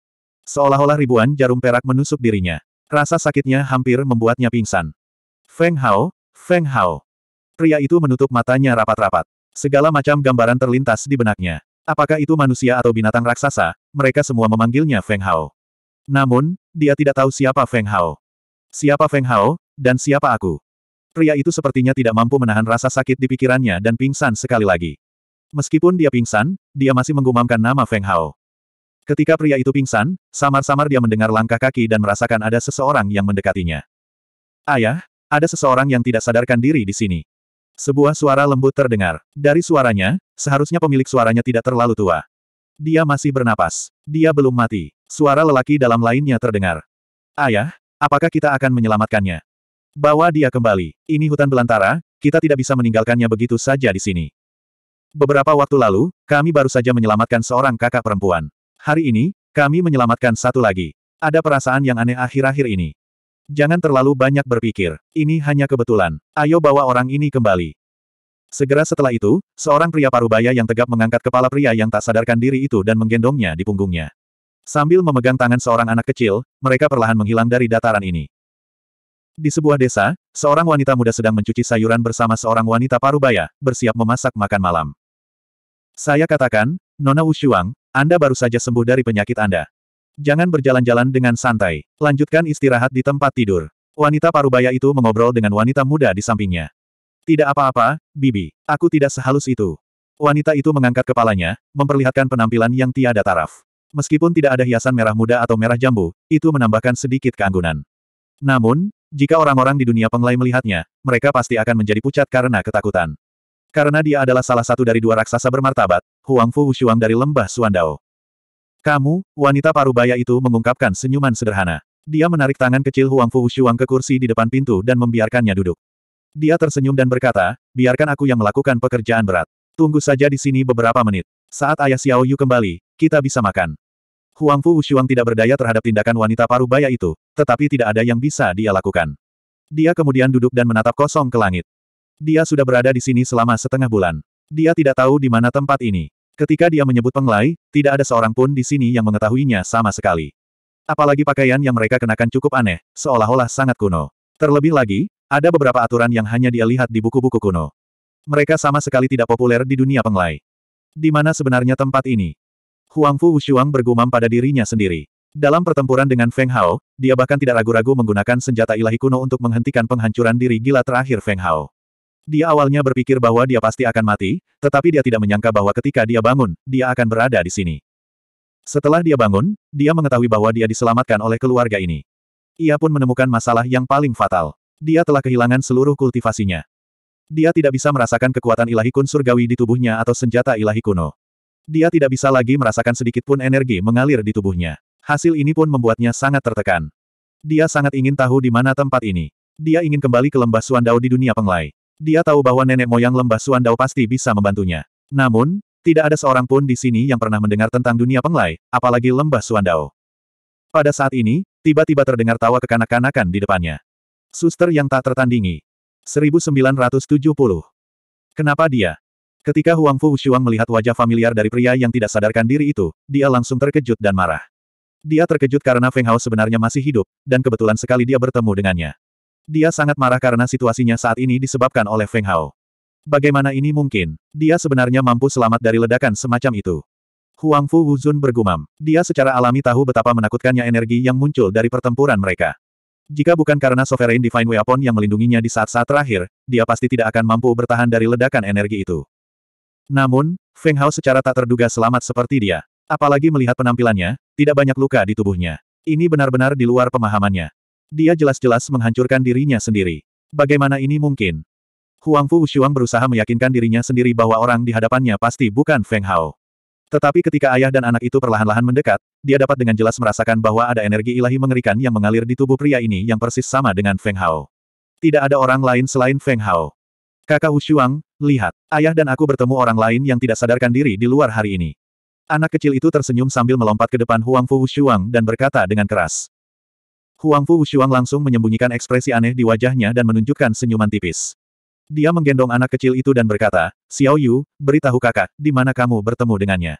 Seolah-olah ribuan jarum perak menusuk dirinya. Rasa sakitnya hampir membuatnya pingsan. Feng Hao, Feng Hao. Pria itu menutup matanya rapat-rapat. Segala macam gambaran terlintas di benaknya. Apakah itu manusia atau binatang raksasa, mereka semua memanggilnya Feng Hao. Namun, dia tidak tahu siapa Feng Hao. Siapa Feng Hao, dan siapa aku. Pria itu sepertinya tidak mampu menahan rasa sakit di pikirannya dan pingsan sekali lagi. Meskipun dia pingsan, dia masih menggumamkan nama Feng Hao. Ketika pria itu pingsan, samar-samar dia mendengar langkah kaki dan merasakan ada seseorang yang mendekatinya. Ayah, ada seseorang yang tidak sadarkan diri di sini. Sebuah suara lembut terdengar. Dari suaranya, seharusnya pemilik suaranya tidak terlalu tua. Dia masih bernapas. Dia belum mati. Suara lelaki dalam lainnya terdengar. Ayah, apakah kita akan menyelamatkannya? Bawa dia kembali. Ini hutan belantara, kita tidak bisa meninggalkannya begitu saja di sini. Beberapa waktu lalu, kami baru saja menyelamatkan seorang kakak perempuan. Hari ini, kami menyelamatkan satu lagi. Ada perasaan yang aneh akhir-akhir ini. Jangan terlalu banyak berpikir. Ini hanya kebetulan. Ayo bawa orang ini kembali. Segera setelah itu, seorang pria parubaya yang tegap mengangkat kepala pria yang tak sadarkan diri itu dan menggendongnya di punggungnya. Sambil memegang tangan seorang anak kecil, mereka perlahan menghilang dari dataran ini. Di sebuah desa, seorang wanita muda sedang mencuci sayuran bersama seorang wanita parubaya, bersiap memasak makan malam. Saya katakan, Nona Wushuang, Anda baru saja sembuh dari penyakit Anda. Jangan berjalan-jalan dengan santai. Lanjutkan istirahat di tempat tidur. Wanita parubaya itu mengobrol dengan wanita muda di sampingnya. Tidak apa-apa, Bibi. Aku tidak sehalus itu. Wanita itu mengangkat kepalanya, memperlihatkan penampilan yang tiada taraf. Meskipun tidak ada hiasan merah muda atau merah jambu, itu menambahkan sedikit keanggunan. Namun, jika orang-orang di dunia penglai melihatnya, mereka pasti akan menjadi pucat karena ketakutan. Karena dia adalah salah satu dari dua raksasa bermartabat, Huang Fu Wushuang dari lembah Suandao. Kamu, wanita parubaya itu mengungkapkan senyuman sederhana. Dia menarik tangan kecil Huang Fu Shuang ke kursi di depan pintu dan membiarkannya duduk. Dia tersenyum dan berkata, biarkan aku yang melakukan pekerjaan berat. Tunggu saja di sini beberapa menit. Saat ayah Xiao Yu kembali, kita bisa makan. Huang Fu Shuang tidak berdaya terhadap tindakan wanita parubaya itu, tetapi tidak ada yang bisa dia lakukan. Dia kemudian duduk dan menatap kosong ke langit. Dia sudah berada di sini selama setengah bulan. Dia tidak tahu di mana tempat ini. Ketika dia menyebut penglai, tidak ada seorang pun di sini yang mengetahuinya sama sekali. Apalagi pakaian yang mereka kenakan cukup aneh, seolah-olah sangat kuno. Terlebih lagi, ada beberapa aturan yang hanya dia lihat di buku-buku kuno. Mereka sama sekali tidak populer di dunia penglai. Di mana sebenarnya tempat ini? Huang Fu Wushuang bergumam pada dirinya sendiri. Dalam pertempuran dengan Feng Hao, dia bahkan tidak ragu-ragu menggunakan senjata ilahi kuno untuk menghentikan penghancuran diri gila terakhir Feng Hao. Dia awalnya berpikir bahwa dia pasti akan mati, tetapi dia tidak menyangka bahwa ketika dia bangun, dia akan berada di sini. Setelah dia bangun, dia mengetahui bahwa dia diselamatkan oleh keluarga ini. Ia pun menemukan masalah yang paling fatal. Dia telah kehilangan seluruh kultivasinya. Dia tidak bisa merasakan kekuatan ilahi kun surgawi di tubuhnya atau senjata ilahi kuno. Dia tidak bisa lagi merasakan sedikit pun energi mengalir di tubuhnya. Hasil ini pun membuatnya sangat tertekan. Dia sangat ingin tahu di mana tempat ini. Dia ingin kembali ke lembah Suandao di dunia penglai. Dia tahu bahwa nenek moyang lembah Suandao pasti bisa membantunya. Namun, tidak ada seorang pun di sini yang pernah mendengar tentang dunia penglai, apalagi lembah Suandao. Pada saat ini, tiba-tiba terdengar tawa kekanak-kanakan di depannya. Suster yang tak tertandingi. 1970. Kenapa dia? Ketika Huang Fu Shuang melihat wajah familiar dari pria yang tidak sadarkan diri itu, dia langsung terkejut dan marah. Dia terkejut karena Feng Hao sebenarnya masih hidup, dan kebetulan sekali dia bertemu dengannya. Dia sangat marah karena situasinya saat ini disebabkan oleh Feng Hao. Bagaimana ini mungkin? Dia sebenarnya mampu selamat dari ledakan semacam itu. Huang Fu Wuzun bergumam. Dia secara alami tahu betapa menakutkannya energi yang muncul dari pertempuran mereka. Jika bukan karena Sovereign Divine Weapon yang melindunginya di saat-saat terakhir, dia pasti tidak akan mampu bertahan dari ledakan energi itu. Namun, Feng Hao secara tak terduga selamat seperti dia. Apalagi melihat penampilannya, tidak banyak luka di tubuhnya. Ini benar-benar di luar pemahamannya. Dia jelas-jelas menghancurkan dirinya sendiri. Bagaimana ini mungkin? Huang Fu Shuang berusaha meyakinkan dirinya sendiri bahwa orang di hadapannya pasti bukan Feng Hao. Tetapi ketika ayah dan anak itu perlahan-lahan mendekat, dia dapat dengan jelas merasakan bahwa ada energi ilahi mengerikan yang mengalir di tubuh pria ini yang persis sama dengan Feng Hao. Tidak ada orang lain selain Feng Hao. Kakak Wu Shuang, lihat, ayah dan aku bertemu orang lain yang tidak sadarkan diri di luar hari ini. Anak kecil itu tersenyum sambil melompat ke depan Huang Fu Wushuang dan berkata dengan keras. Huang Fu Wushuang langsung menyembunyikan ekspresi aneh di wajahnya dan menunjukkan senyuman tipis. Dia menggendong anak kecil itu dan berkata, Xiao Yu, beritahu kakak, di mana kamu bertemu dengannya.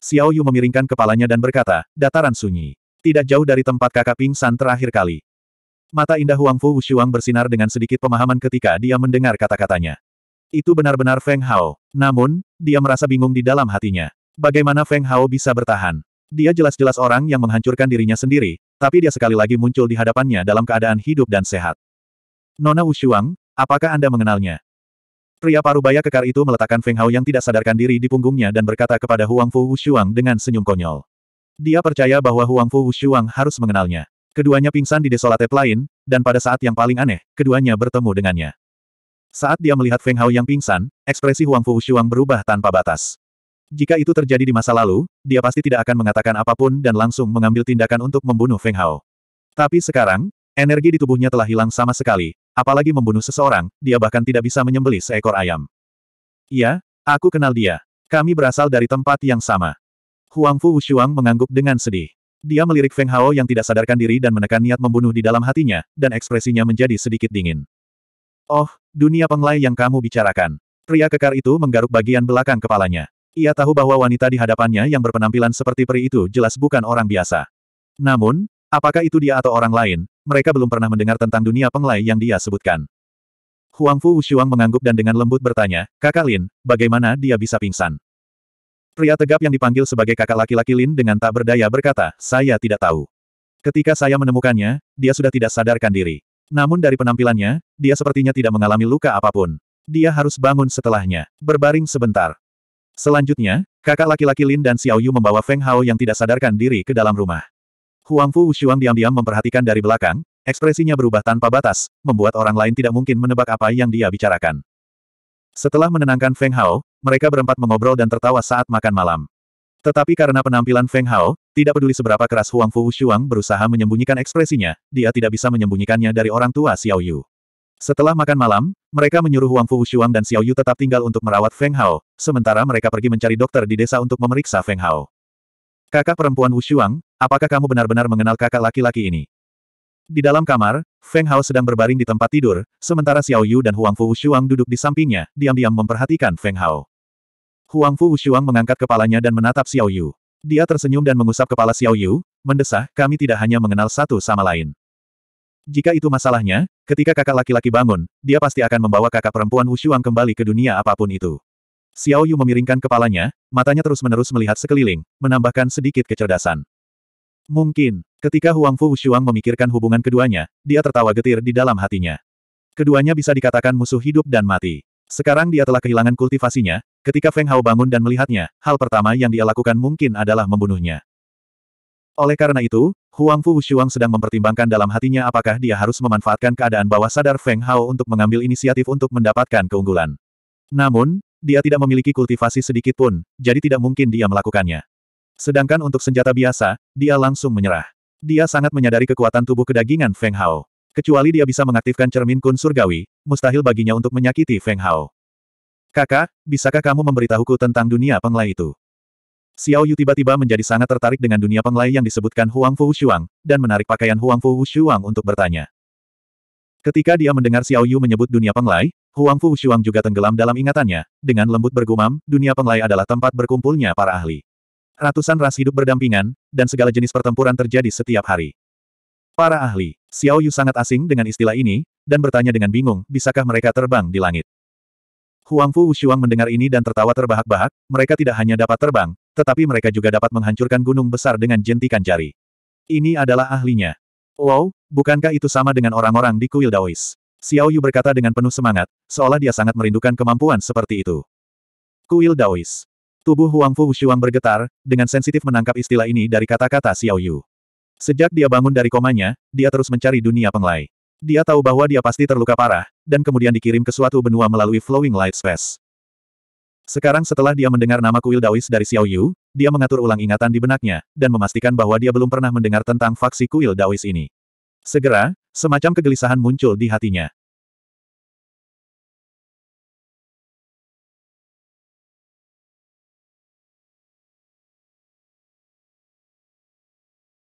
Xiao Yu memiringkan kepalanya dan berkata, dataran sunyi. Tidak jauh dari tempat kakak pingsan terakhir kali. Mata indah Huang Fu Wushuang bersinar dengan sedikit pemahaman ketika dia mendengar kata-katanya. Itu benar-benar Feng Hao. Namun, dia merasa bingung di dalam hatinya. Bagaimana Feng Hao bisa bertahan? Dia jelas-jelas orang yang menghancurkan dirinya sendiri, tapi dia sekali lagi muncul di hadapannya dalam keadaan hidup dan sehat. Nona Wushuang, apakah Anda mengenalnya? Pria parubaya kekar itu meletakkan Feng Hao yang tidak sadarkan diri di punggungnya dan berkata kepada Huang Fu Wushuang dengan senyum konyol. Dia percaya bahwa Huang Fu Wushuang harus mengenalnya. Keduanya pingsan di desolatep lain, dan pada saat yang paling aneh, keduanya bertemu dengannya. Saat dia melihat Feng Hao yang pingsan, ekspresi Huang Fu Wushuang berubah tanpa batas. Jika itu terjadi di masa lalu, dia pasti tidak akan mengatakan apa pun dan langsung mengambil tindakan untuk membunuh Feng Hao. Tapi sekarang, energi di tubuhnya telah hilang sama sekali, apalagi membunuh seseorang, dia bahkan tidak bisa menyembelih seekor ayam. Iya, aku kenal dia. Kami berasal dari tempat yang sama. Huang Fu Wushuang mengangguk dengan sedih. Dia melirik Feng Hao yang tidak sadarkan diri dan menekan niat membunuh di dalam hatinya, dan ekspresinya menjadi sedikit dingin. Oh, dunia penglai yang kamu bicarakan. Pria kekar itu menggaruk bagian belakang kepalanya. Ia tahu bahwa wanita di hadapannya yang berpenampilan seperti peri itu jelas bukan orang biasa. Namun, apakah itu dia atau orang lain, mereka belum pernah mendengar tentang dunia penglai yang dia sebutkan. Huang Fu Wushuang mengangguk dan dengan lembut bertanya, Kakak Lin, bagaimana dia bisa pingsan? Pria tegap yang dipanggil sebagai kakak laki-laki Lin dengan tak berdaya berkata, saya tidak tahu. Ketika saya menemukannya, dia sudah tidak sadarkan diri. Namun dari penampilannya, dia sepertinya tidak mengalami luka apa pun. Dia harus bangun setelahnya, berbaring sebentar. Selanjutnya, kakak laki-laki Lin dan Xiao Yu membawa Feng Hao yang tidak sadarkan diri ke dalam rumah. Huang Fu Wushuang diam-diam memperhatikan dari belakang, ekspresinya berubah tanpa batas, membuat orang lain tidak mungkin menebak apa yang dia bicarakan. Setelah menenangkan Feng Hao, mereka berempat mengobrol dan tertawa saat makan malam. Tetapi karena penampilan Feng Hao, tidak peduli seberapa keras Huang Fu Wushuang berusaha menyembunyikan ekspresinya, dia tidak bisa menyembunyikannya dari orang tua Xiao Yu. Setelah makan malam, mereka menyuruh Huang Fu Wushuang dan Xiao Yu tetap tinggal untuk merawat Feng Hao, sementara mereka pergi mencari dokter di desa untuk memeriksa Feng Hao. Kakak perempuan Wushuang, apakah kamu benar-benar mengenal kakak laki-laki ini? Di dalam kamar, Feng Hao sedang berbaring di tempat tidur, sementara Xiao Yu dan Huang Fu Wushuang duduk di sampingnya, diam-diam memperhatikan Feng Hao. Huang Fu Wushuang mengangkat kepalanya dan menatap Xiao Yu. Dia tersenyum dan mengusap kepala Xiao Yu, mendesah, kami tidak hanya mengenal satu sama lain. Jika itu masalahnya, ketika kakak laki-laki bangun, dia pasti akan membawa kakak perempuan Wushuang kembali ke dunia apa pun itu. Xiao Yu memiringkan kepalanya, matanya terus-menerus melihat sekeliling, menambahkan sedikit kecerdasan. Mungkin, ketika Huang Fu Wushuang memikirkan hubungan keduanya, dia tertawa getir di dalam hatinya. Keduanya bisa dikatakan musuh hidup dan mati. Sekarang dia telah kehilangan kultivasinya, ketika Feng Hao bangun dan melihatnya, hal pertama yang dia lakukan mungkin adalah membunuhnya. Oleh karena itu, Huang Fu Wushuang sedang mempertimbangkan dalam hatinya apakah dia harus memanfaatkan keadaan bawah sadar Feng Hao untuk mengambil inisiatif untuk mendapatkan keunggulan. Namun, dia tidak memiliki kultivasi sedikit pun, jadi tidak mungkin dia melakukannya. Sedangkan untuk senjata biasa, dia langsung menyerah. Dia sangat menyadari kekuatan tubuh kedagingan Feng Hao. Kecuali dia bisa mengaktifkan cermin kun surgawi, mustahil baginya untuk menyakiti Feng Hao. Kakak, bisakah kamu memberitahuku tentang dunia penglai itu? Xiao Yu tiba-tiba menjadi sangat tertarik dengan dunia penglai yang disebutkan Huang Fu Shuang, dan menarik pakaian Huang Fu Shuang untuk bertanya. Ketika dia mendengar Xiao Yu menyebut dunia penglai, Huang Fu Shuang juga tenggelam dalam ingatannya, dengan lembut bergumam, dunia penglai adalah tempat berkumpulnya para ahli. Ratusan ras hidup berdampingan, dan segala jenis pertempuran terjadi setiap hari. Para ahli, Xiao Yu sangat asing dengan istilah ini, dan bertanya dengan bingung, bisakah mereka terbang di langit? Huang Fu Wushuang mendengar ini dan tertawa terbahak-bahak, mereka tidak hanya dapat terbang, tetapi mereka juga dapat menghancurkan gunung besar dengan jentikan jari. Ini adalah ahlinya. Wow, bukankah itu sama dengan orang-orang di kuil Daois? Xiao Yu berkata dengan penuh semangat, seolah dia sangat merindukan kemampuan seperti itu. Kuil Daois. Tubuh Huang Fu Wushuang bergetar, dengan sensitif menangkap istilah ini dari kata-kata Xiao Yu. Sejak dia bangun dari komanya, dia terus mencari dunia penglai. Dia tahu bahwa dia pasti terluka parah, dan kemudian dikirim ke suatu benua melalui Flowing Light Space. Sekarang setelah dia mendengar nama kuil Daois dari Xiao Yu, dia mengatur ulang ingatan di benaknya, dan memastikan bahwa dia belum pernah mendengar tentang faksi kuil Daois ini. Segera, semacam kegelisahan muncul di hatinya.